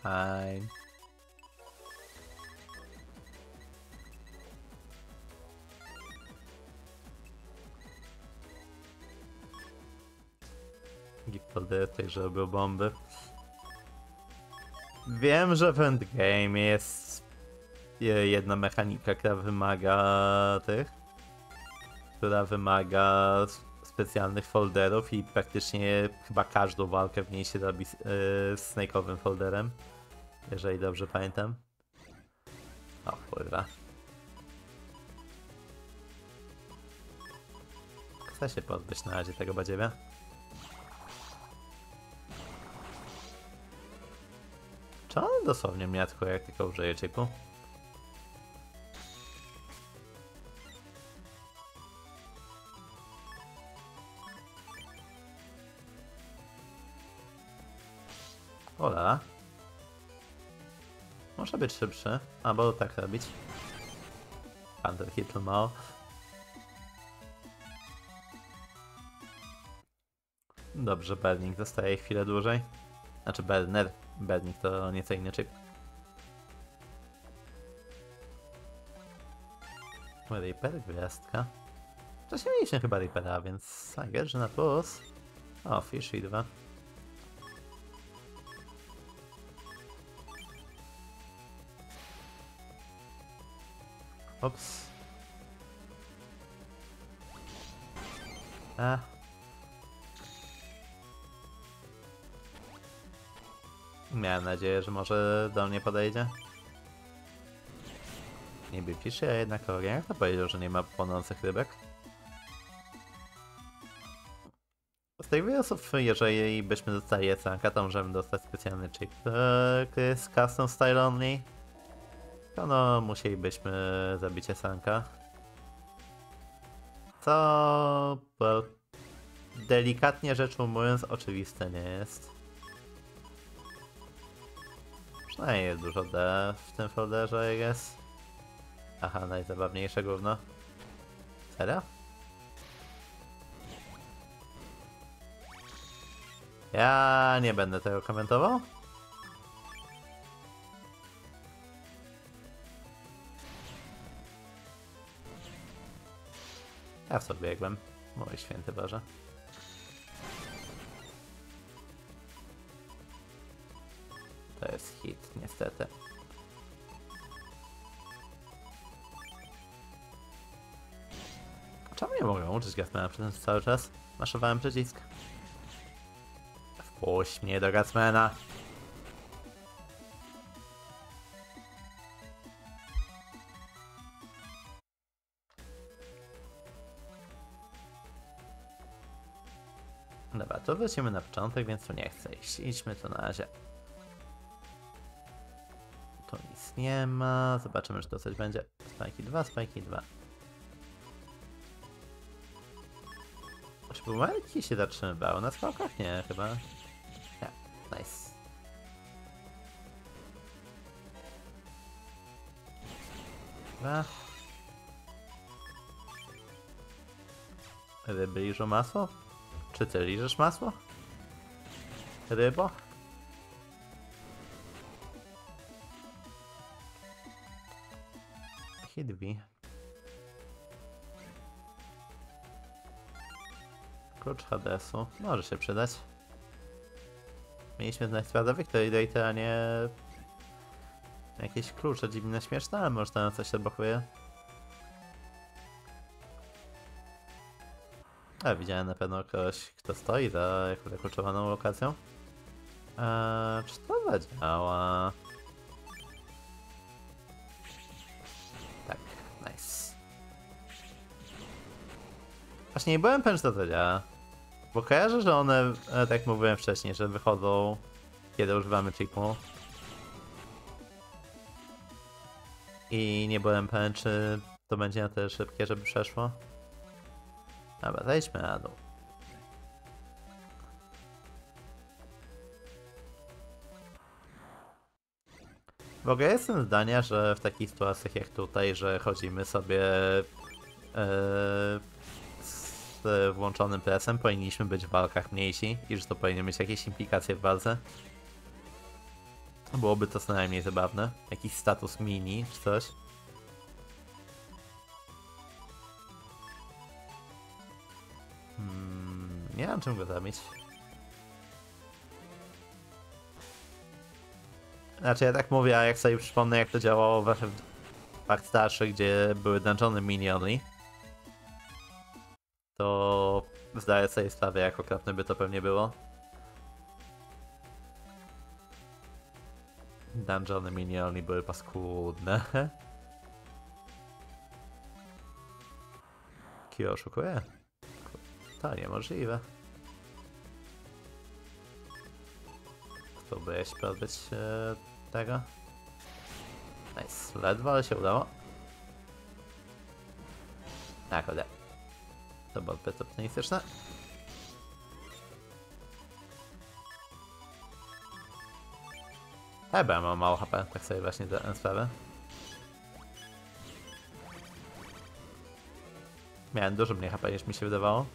Fine. Gipolder także robił bomby. Wiem, że w endgame jest je- jedna mechanika, która wymaga tych, która wymaga specjalnych folderów i praktycznie chyba każdą walkę w niej się robi z, yy, z snake'owym folderem, jeżeli dobrze pamiętam. O kurwa. Chcę się pozbyć na razie tego badziewia. On dosłownie atakuje, jak tylko użyje chipu? Ola. Może być szybszy, albo tak robić. Panther Hitler mało. Dobrze, Berning zostaje chwilę dłużej. Znaczy Berner. Berning to nieco inny chip. Reaper, gwiazdka. Wcześniej mieliśmy chyba Reapera, więc Sager, na plus. O, Fishy 2. Ops. A. Miałem nadzieję, że może do mnie podejdzie. Niby pisze, a jednak jak to powiedział, że nie ma płonących rybek? Z tych wiosów, jeżeli byśmy dostali Esanka, to możemy dostać specjalny chip, e, który jest custom style only. To no, musielibyśmy zabić Esanka. Co, delikatnie rzecz ujmując, oczywiste nie jest. Przynajmniej jest dużo D w tym folderze, jest. Aha, najzabawniejsze gówno. Serio? Ja nie będę tego komentował. Ja w sobie biegłem. Mój święty Boże. To jest hit, niestety. Czemu nie mogę uczyć Gasmana przez cały czas? Maszowałem przycisk. Wpuść mnie do Gasmana. Dobra, to wrócimy na początek, więc tu nie chcę iść. Idźmy tu na razie. Nie ma. Zobaczymy, czy to coś będzie. Spajki 2, spajki 2. Czy bumerki się zatrzymywały na skałkach? Nie, chyba. Nie, nice. Dwa. Ryby liżą masło? Czy ty liżesz masło? Rybo? Hidwi. Klucz Hadesu. Może się przydać. Mieliśmy znać Victory Data, a nie... Jakieś klucze dziwne, śmieszne, ale może tam coś się blokuje. A, widziałem na pewno kogoś, kto stoi za jakąś zakluczowaną lokacją. Eee, czy to zadziała? Nice. Właśnie nie byłem pewien, czy to zadziała. Bo kojarzę, że one, e, tak jak mówiłem wcześniej, że wychodzą, kiedy używamy chipu. I nie byłem pewien, czy to będzie na tyle szybkie, żeby przeszło. Dobra, zejdźmy na dół. W ogóle jestem zdania, że w takich sytuacjach jak tutaj, że chodzimy sobie e, z włączonym presem, powinniśmy być w walkach mniejsi i że to powinno mieć jakieś implikacje w walce. Byłoby to co najmniej zabawne. Jakiś status mini czy coś. Hmm, nie mam czym go zabić. Znaczy ja tak mówię, a jak sobie przypomnę jak to działało w Fakt Starszy, gdzie były dungeony miniony, to zdaję sobie sprawę jak okropne by to pewnie było. Dungeony miniony były paskudne. Kio oszukuje? To niemożliwe. Próbuję się pozbyć tego. Nice, ledwo, ale się udało. Tak, ode. To było zbyt optymistyczne. Chyba mam mało HP, tak sobie właśnie zdałem sprawę. Miałem dużo mniej HP niż mi się wydawało.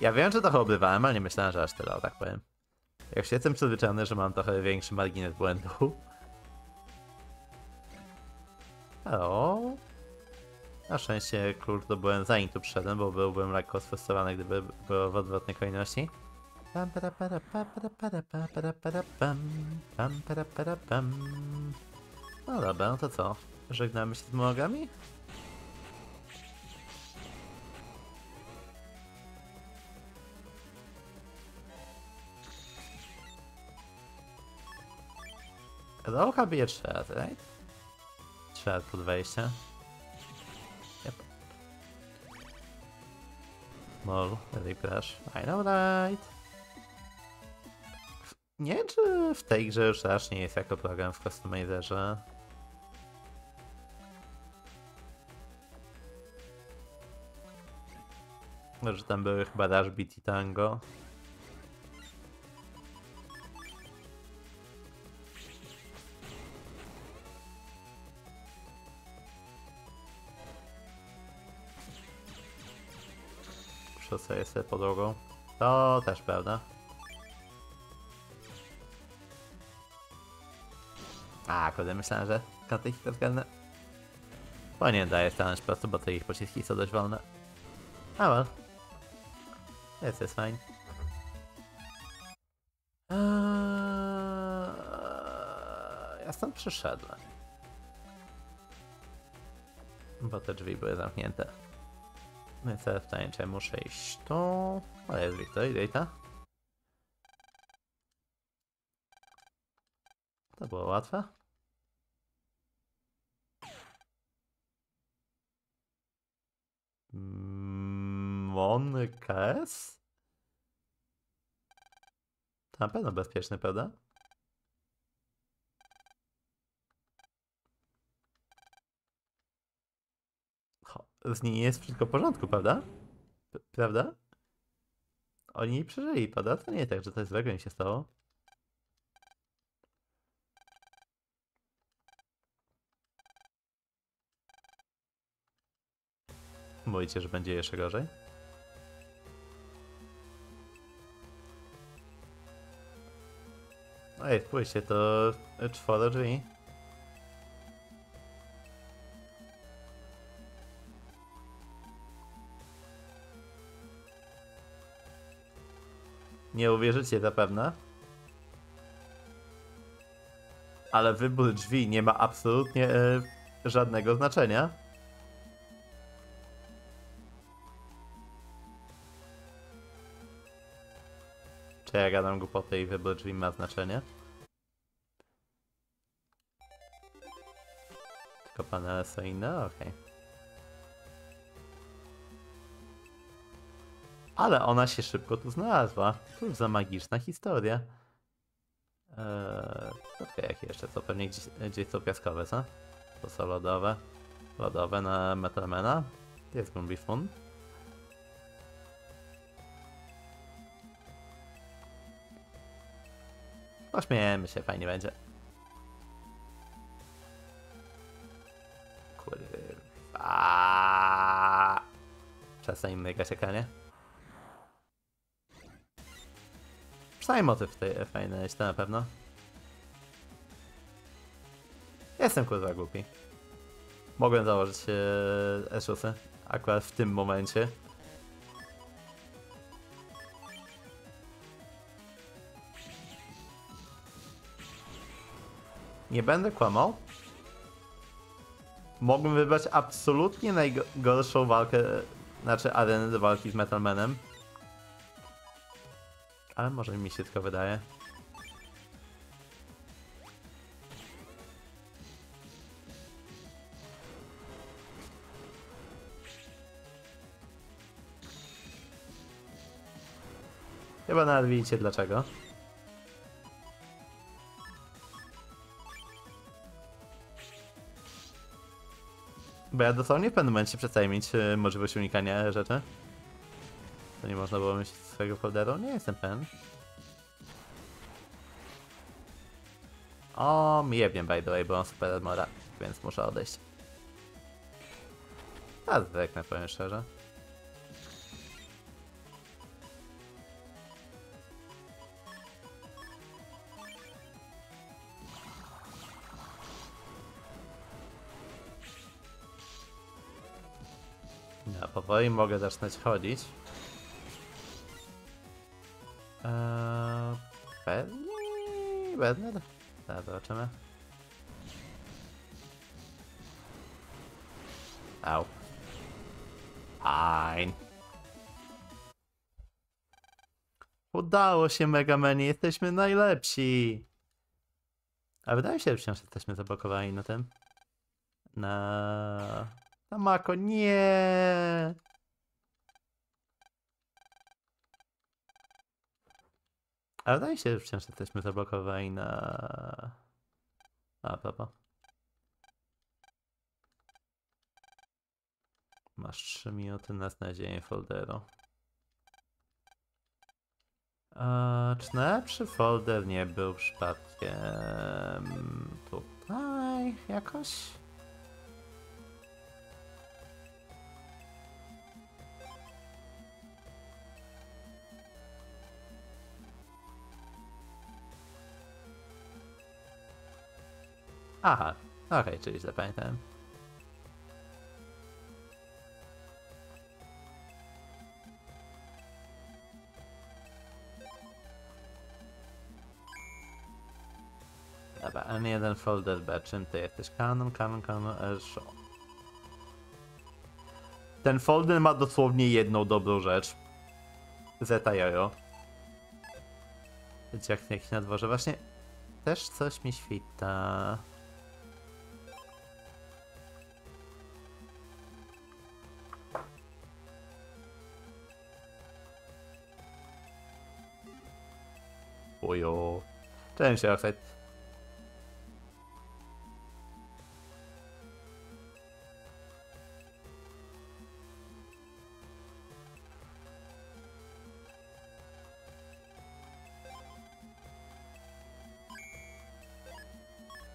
Ja wiem, że trochę obrywałem, ale nie myślałem, że aż tyle, o tak powiem. Jak się jestem przyzwyczajony, że mam trochę większy margines błędu. Halo? Na szczęście klucz zdobyłem zanim tu przyszedłem, bo byłbym lekko sfrustrowany, gdyby było w odwrotnej kolejności. Pam, para, para, pa, para, para, pa, para, para, pam. Pam, para, para, pam. No dobra, no to co? Żegnamy się z monogami? Rocha bije 3 razy, right? 3 razy pod wejście. Yep. More, really crash. I know right. Nie wiem, czy w tej grze już aż nie jest jako program w customizerze. Może tam były chyba Rush Beat i Tango. Przesaję sobie podłogą. To też prawda. A, kurde, myślałem, że karty ich zgadnę. Bo nie daje stanąć po prostu, bo te ich pociski są dość wolne. A well. Jest, jest fajnie. Eee, ja stąd przyszedłem. Bo te drzwi były zamknięte. No i teraz pytanie, czy muszę iść tu? Ale jest Victory Data. To było łatwe. Mon KS? To na pewno bezpieczny, prawda? Z nimi jest wszystko w porządku, prawda? P prawda? Oni przeżyli, prawda? To nie tak, że coś złego im się stało. Mówicie, że będzie jeszcze gorzej? Ej, spójrzcie, to czworo drzwi. Nie uwierzycie zapewne. Ale wybór drzwi nie ma absolutnie e, żadnego znaczenia. Czy ja gadam głupoty i wybór drzwi ma znaczenie? Tylko panele są inne? Okej. Ale ona się szybko tu znalazła. Cóż za magiczna historia. Eee, to jakie jeszcze co? Pewnie gdzieś, gdzieś są piaskowe, co? To są lodowe. Lodowe na Metalmana. Jest gonna be fun. Pośmiejemy się, fajnie będzie. Kurwa. Przestań mygać ekranie. Przynajmniej motyw tej fajny jest to na pewno. Jestem kurwa głupi. Mogłem założyć e, eszusy akurat w tym momencie. Nie będę kłamał. Mogłem wybrać absolutnie najgorszą walkę, znaczy arenę do walki z Metalmanem. Ale może mi się tylko wydaje. Chyba nawet widzicie dlaczego. Bo ja dosłownie w pewnym momencie przestaję mieć e, możliwość unikania rzeczy. To nie można było mieć swojego folderu? Nie jestem pewien. O, nie wiem by the way, bo mam super armora, więc muszę odejść. A zwykle, powiem szczerze. Ja powoli mogę zaczynać chodzić. Eee, pewnie... Bedner? Tak, zobaczymy. Au. Fine. Udało się, Megamanie, jesteśmy najlepsi. A wydaje mi się, że wciąż jesteśmy zablokowani na tym. Na... Na Mako, nie. Ale wydaje się, że wciąż jesteśmy zablokowani na... A, papa. Masz 3 minuty na znalezienie folderu. A, czy najlepszy folder nie był przypadkiem tutaj jakoś? Aha, okej, okay, czyli zapamiętałem. Dobra, N1 folder B, czym ty jesteś? Canon, Canon, Canon, Show. Ten folder ma dosłownie jedną dobrą rzecz. Zeta Jojo. Jak, jak na dworze właśnie też coś mi świta. Ojo. Cześć, Alfred.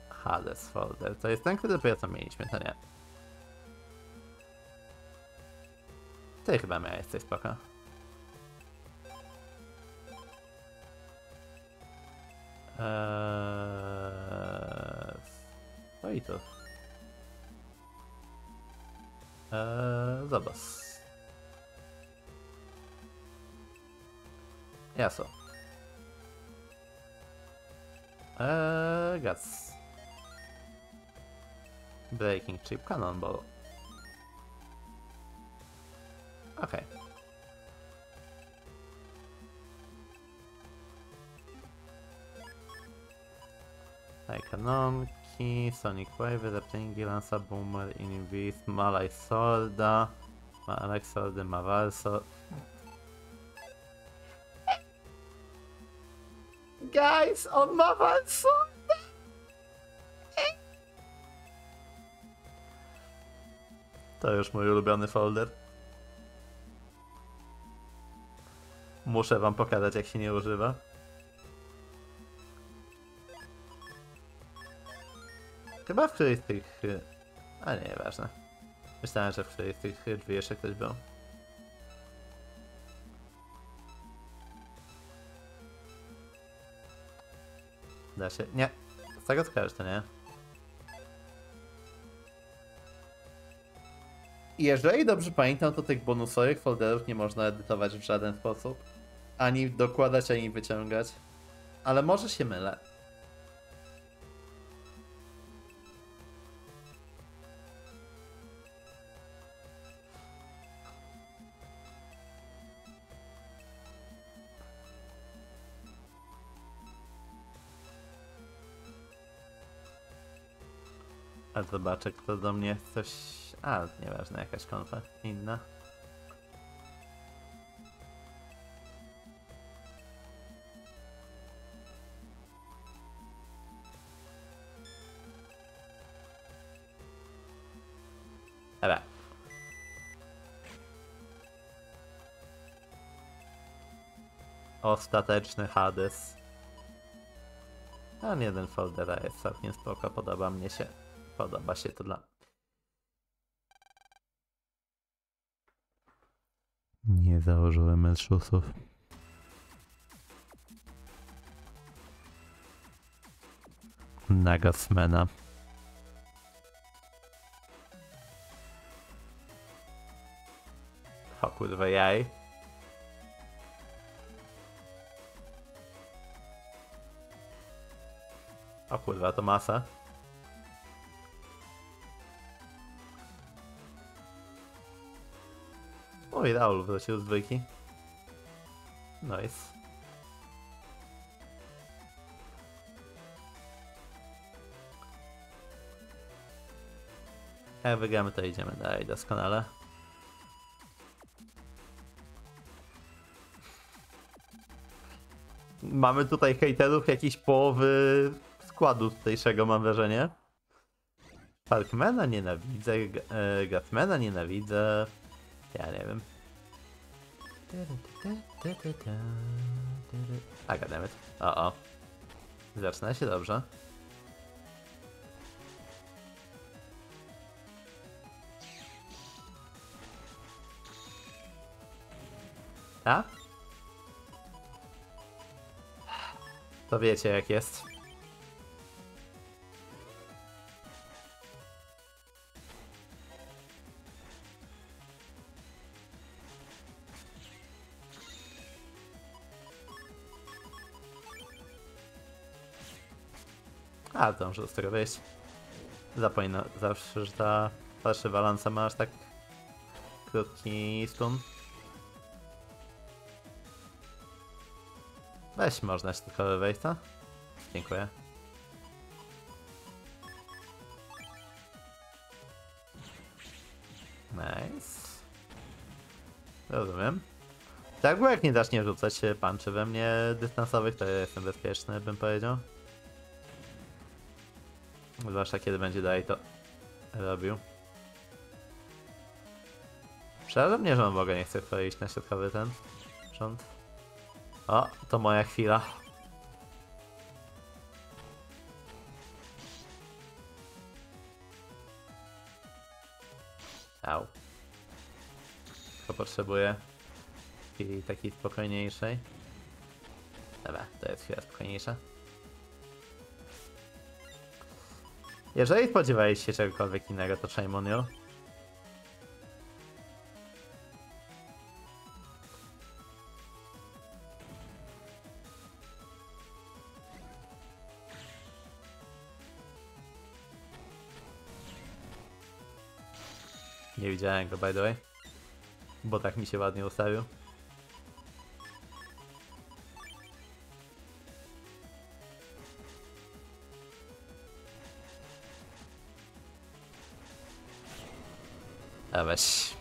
Hades folder. To jest ten, który dopiero co mieliśmy, to nie. Ty chyba miałeś coś spoko. Eee... No Uh, fighter. Uh, Zabas. Jaso. Uh, Guts. Breaking chip cannonball. Ekonomki, Sonic Wave, Replingi, Lansa Boomer, Invis, Malaj Solda, ma Alex Soldy, ma Valso. Guys, on ma Valsolda! To już mój ulubiony folder. Muszę wam pokazać jak się nie używa. Chyba w którejś z tych... y, A nie, ważne. Myślałem, że w którejś z tych y, drzwi jeszcze ktoś był. Da się... Nie. Z tego co kojarzysz, to nie. Jeżeli dobrze pamiętam, to tych bonusowych folderów nie można edytować w żaden sposób. Ani dokładać, ani wyciągać. Ale może się mylę. Zobaczę, kto do mnie coś... A, nieważne, jakaś konfa inna. Dobra. Ostateczny Hades. Ten jeden foldera jest całkiem spoko, podoba mnie się. Podoba się to dla... Nie założyłem elszusów. Nagasmana. O kurwa jaj. O kurwa, to masa. Oj, Raul wrócił z dwójki. Nice. Jak wygramy, to idziemy dalej doskonale. Mamy tutaj hejterów jakiejś połowy składu tutejszego, mam wrażenie. Parkmana nienawidzę, e, Gatmana nienawidzę. Ja nie wiem. A, goddammit. O, o. Zaczyna się dobrze. A? To wiecie jak jest. A, muszę z tego wyjść. Zapomnę zawsze, że ta fałszywa lansa ma aż tak krótki stun. Weź, można się tylko wejść, co? Dziękuję. Nice. Rozumiem. Tak, bo jak nie zacznie rzucać punczy we mnie dystansowych, to ja jestem bezpieczny, bym powiedział. Zwłaszcza kiedy będzie dalej to robił. Przeraża mnie, że on w ogóle nie chce wchodzić na środkowy ten rząd. O, to moja chwila. Au. To potrzebuję chwili takiej spokojniejszej. Dobra, to jest chwila spokojniejsza. Jeżeli spodziewałeś się czegokolwiek innego, to shame on you. Nie widziałem go, by the way. Bo tak mi się ładnie ustawił. A weź.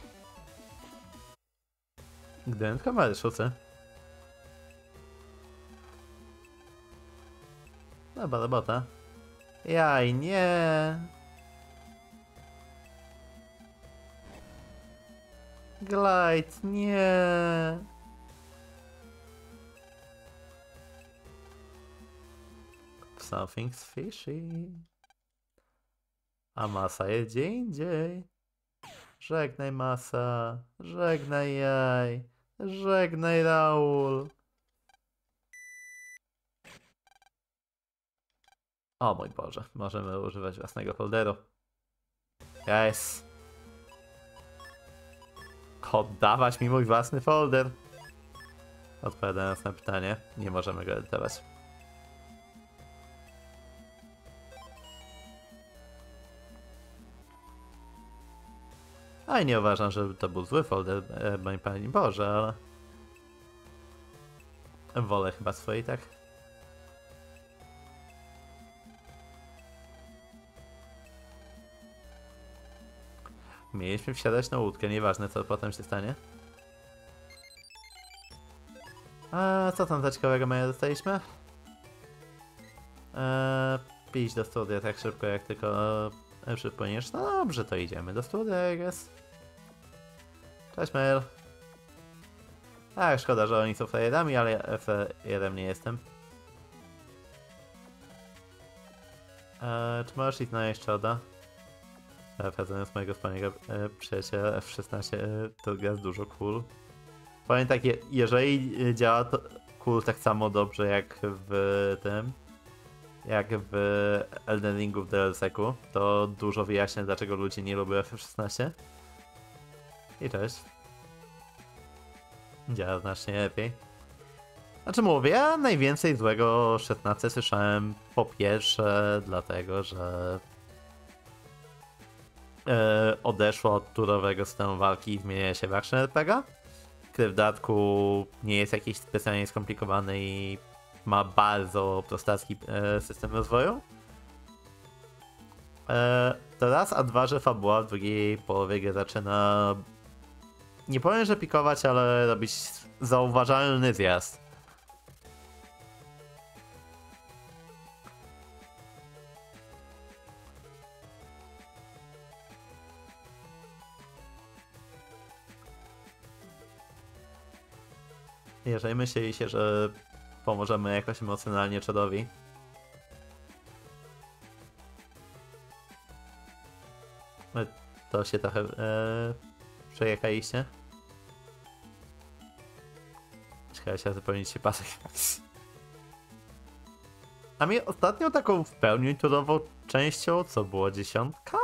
Gdybym kamerę rzucę. Dobra, robota. Jaj, nie. Glide, nie. Something's fishy. A masa jest gdzie indziej. Żegnaj masa, żegnaj jaj, żegnaj Raul. O mój Boże, możemy używać własnego folderu. Yes. Oddawać mi mój własny folder. Odpowiadając na pytanie, nie możemy go edytować. A i nie uważam, że to był zły folder, e, moim Pani Boże, ale... Wolę chyba swojej, tak? Mieliśmy wsiadać na łódkę, nieważne co potem się stanie. A co tam za ciekawego maila dostaliśmy? Eee, pić do studia tak szybko jak tylko e, przypłyniesz. No dobrze, to idziemy do studia, I guess. Cześć mail. A, szkoda, że oni są frajerami, ale ja frajerem nie jestem. Eee, czy możesz iść na jeszcze oda? Wracając mojego wspaniałego e, przyjaciela F16 e, to gra jest dużo cool. Powiem tak, je, jeżeli działa to cool tak samo dobrze jak w tym, jak w Elden Ringu w DLC-ku, to dużo wyjaśnia dlaczego ludzie nie lubią F16. I cześć. Działa znacznie lepiej. Znaczy mówię, ja najwięcej złego o 16 słyszałem po pierwsze dlatego, że e, odeszło od turowego systemu walki i zmienia się w action RPG, który w dodatku nie jest jakiś specjalnie skomplikowany i ma bardzo prostacki e, system rozwoju. E, to raz, a dwa, że fabuła w drugiej połowie gry zaczyna nie powiem, że pikować, ale robić zauważalny zjazd. Jeżeli myśleliście, że pomożemy jakoś emocjonalnie czadowi, to się trochę e, przejechaliście. Czekaj, się zapełnić się pasek. A mi ostatnią taką w pełni turową częścią, co było dziesiątka?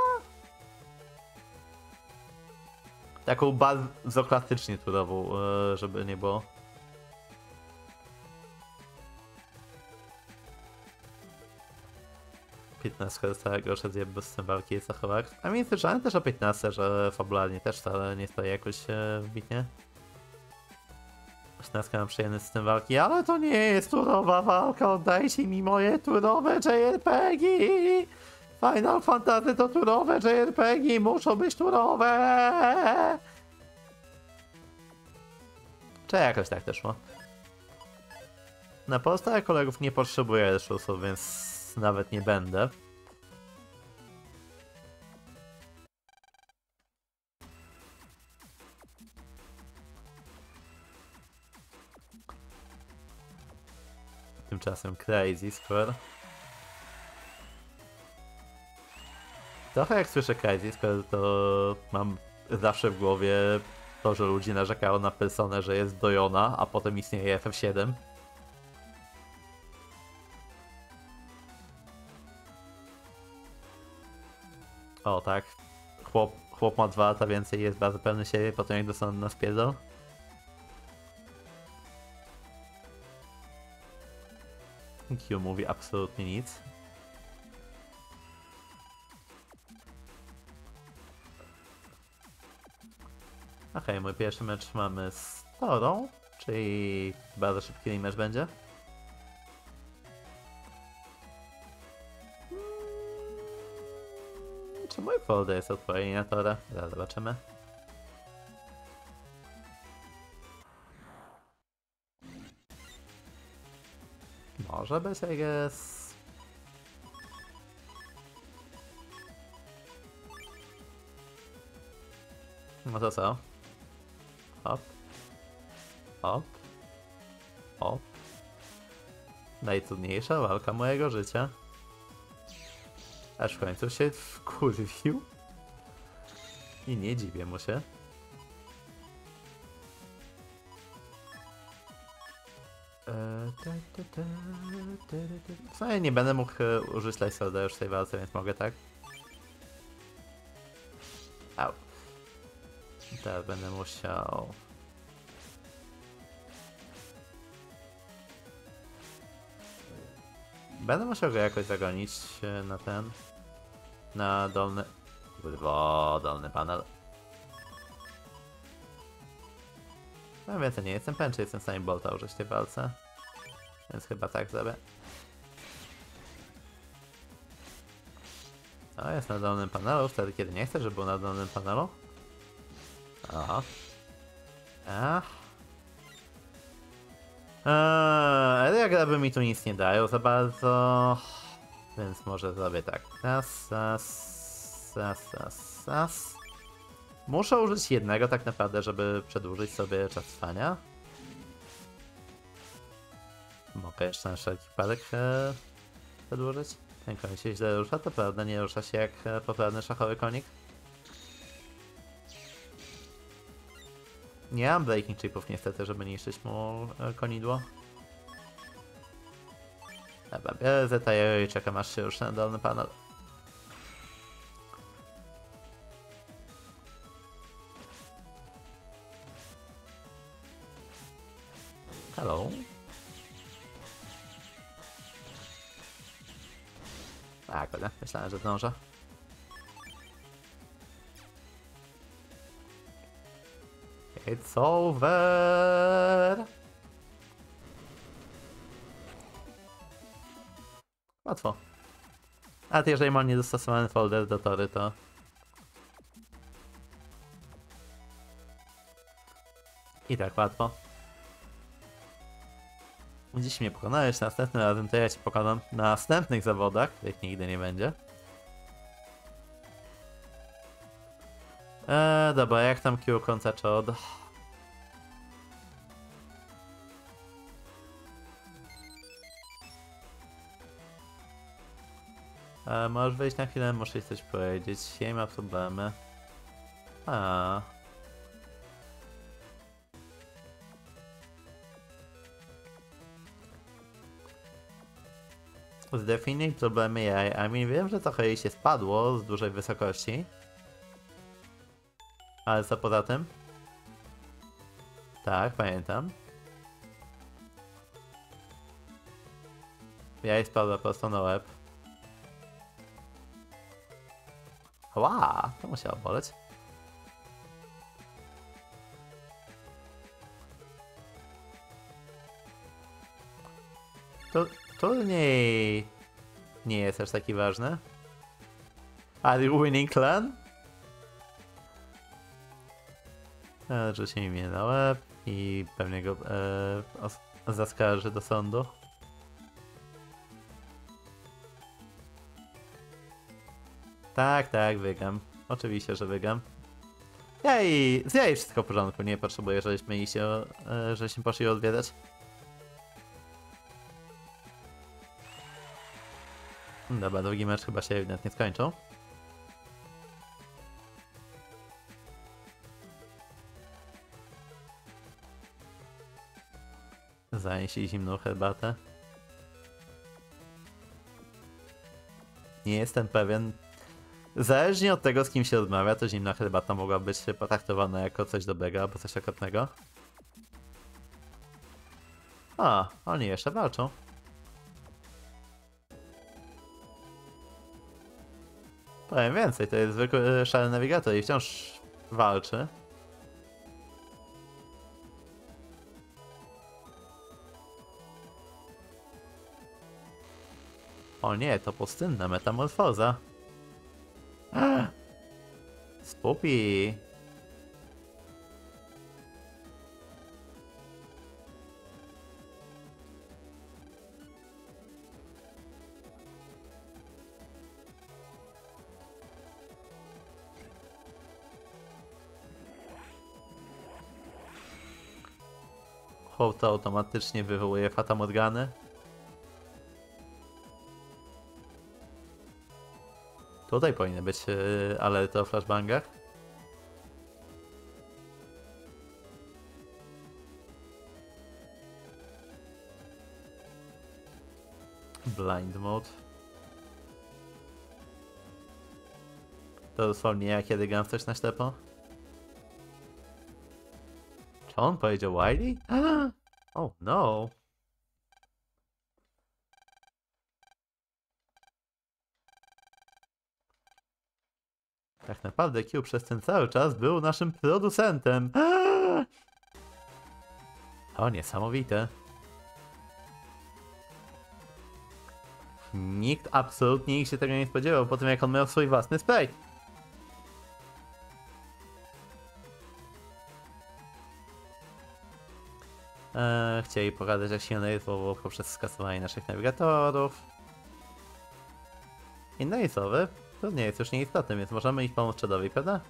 Taką bardzo klasycznie turową, e, żeby nie było. Piętnastka została gorsza z bez walki jest zachować. A mi słyszałem też o 15, że fabularnie też wcale nie stoi jakoś e, wbitnie. 16 mam przyjemny system walki, ale to nie jest turowa walka, oddajcie mi moje turowe JRPG! Final Fantasy to turowe JRPG, muszą być turowe! Czy jakoś tak też szło? Na pozostałych kolegów nie potrzebuję resursów, więc nawet nie będę. Tymczasem Crazy Square. Trochę jak słyszę Crazy Square, to mam zawsze w głowie to, że ludzie narzekają na personę, że jest dojona, a potem istnieje FF7. O tak. Chłop, chłop ma dwa lata więcej jest bardzo pewny siebie, potem jak dostaną na spierdol. Q mówi absolutnie nic. Okej, mój pierwszy mecz mamy z Torą, czyli bardzo szybki mecz będzie. Mm, Czy mój folder jest odpowiedni na Torę? Zaraz zobaczymy. Może być, I guess. No to co? Hop. Hop. Hop. Najtrudniejsza walka mojego życia. Aż w końcu się wkurwił. I nie dziwię mu się. W sumie nie będę mógł e, użyć Lysolda już w tej walce, więc mogę tak. Au. Teraz będę musiał... Będę musiał go jakoś zagonić e, na ten... Na dolny... Kurwa, dolny panel. No więcej nie jestem pewien, czy jestem w stanie Bolta użyć w tej walce. Więc chyba tak zrobię. O, jest na dolnym panelu, wtedy kiedy nie chcę, żeby był na dolnym panelu. Aha. Ach. Eee, ale jak gdyby mi tu nic nie dają za bardzo. Więc może zrobię tak. Raz, raz, raz, raz, raz. Muszę użyć jednego tak naprawdę, żeby przedłużyć sobie czas trwania. Mogę jeszcze na wszelki wypadek e, przedłużyć. Ten koń się źle rusza, to prawda, nie rusza się jak e, poprawny szachowy konik. Nie mam breaking chipów niestety, żeby niszczyć mu e, konidło. Dobra, biorę Zetajery i czekam aż się ruszy na dolny panel. Tak, ale myślałem, że zdążę. It's over! Łatwo. A jeżeli mam niedostosowany folder do tory, to... I tak łatwo. Dziś mnie pokonałeś, następnym razem to ja cię pokonam na następnych zawodach, których nigdy nie będzie. Eee, dobra, jak tam Q końca czod? Eee, możesz wejść na chwilę, muszę coś powiedzieć. Nie ma problemy. A. Zdefiniuj problemy jaj. I mean, wiem, że trochę jej się spadło z dużej wysokości. Ale co poza tym? Tak, pamiętam. Jaj spadła prosto na łeb. Ła, to musiało boleć. To turniej nie jest aż taki ważny. Are you winning clan? E, Rzuci mi na łeb i pewnie go e, zaskarży do sądu. Tak, tak, wygam. Oczywiście, że wygam. Ja i z wszystko w porządku, nie potrzebuję, żebyśmy się, e, żebyśmy poszli odwiedzać. Dobra, drugi mecz chyba się ewidentnie skończył. Zanieśli zimną herbatę. Nie jestem pewien. Zależnie od tego, z kim się rozmawia, to zimna herbata mogła być potraktowana jako coś dobrego albo coś okropnego. A, oni jeszcze walczą. Powiem więcej, to jest zwykły e, szary nawigator i wciąż walczy. O nie, to pustynna metamorfoza. Spupi! Hołd automatycznie wywołuje Fatamorgany. Tutaj powinny być yy, alerty o flashbangach. Blind mode. To dosłownie ja kiedy gram coś na ślepo. Czy on powiedział Wiley? Oh no. Tak naprawdę Q przez ten cały czas był naszym producentem. O, niesamowite. Nikt, absolutnie nikt się tego nie spodziewał po tym jak on miał swój własny sprite. Eee, chcieli pokazać jak jest WoW poprzez skasowanie naszych nawigatorów. Innysowy to nie jest już nieistotne, więc możemy ich pomóc czadowi, prawda?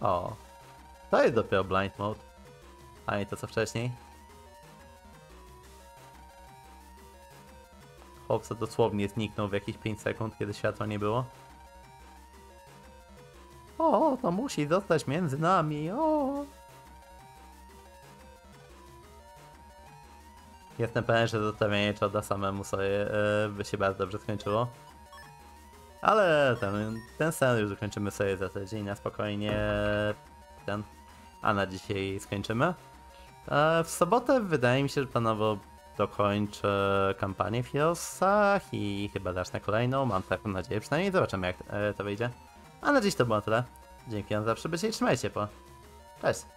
O, to jest dopiero blind mode. A nie to co wcześniej. Chłopca dosłownie zniknął w jakieś 5 sekund, kiedy światła nie było. O, to musi zostać między nami, o. Jestem pewien, że zostawienie czoda samemu sobie e, by się bardzo dobrze skończyło. Ale ten, ten scenariusz zakończymy sobie za tydzień na spokojnie. Ten, a na dzisiaj skończymy. E, w sobotę wydaje mi się, że planowo dokończę kampanię w Heroesach i chyba zacznę kolejną. Mam taką nadzieję, przynajmniej zobaczymy jak e, to wyjdzie. A na dziś to było tyle. Dzięki za przybycie i trzymajcie po. Cześć!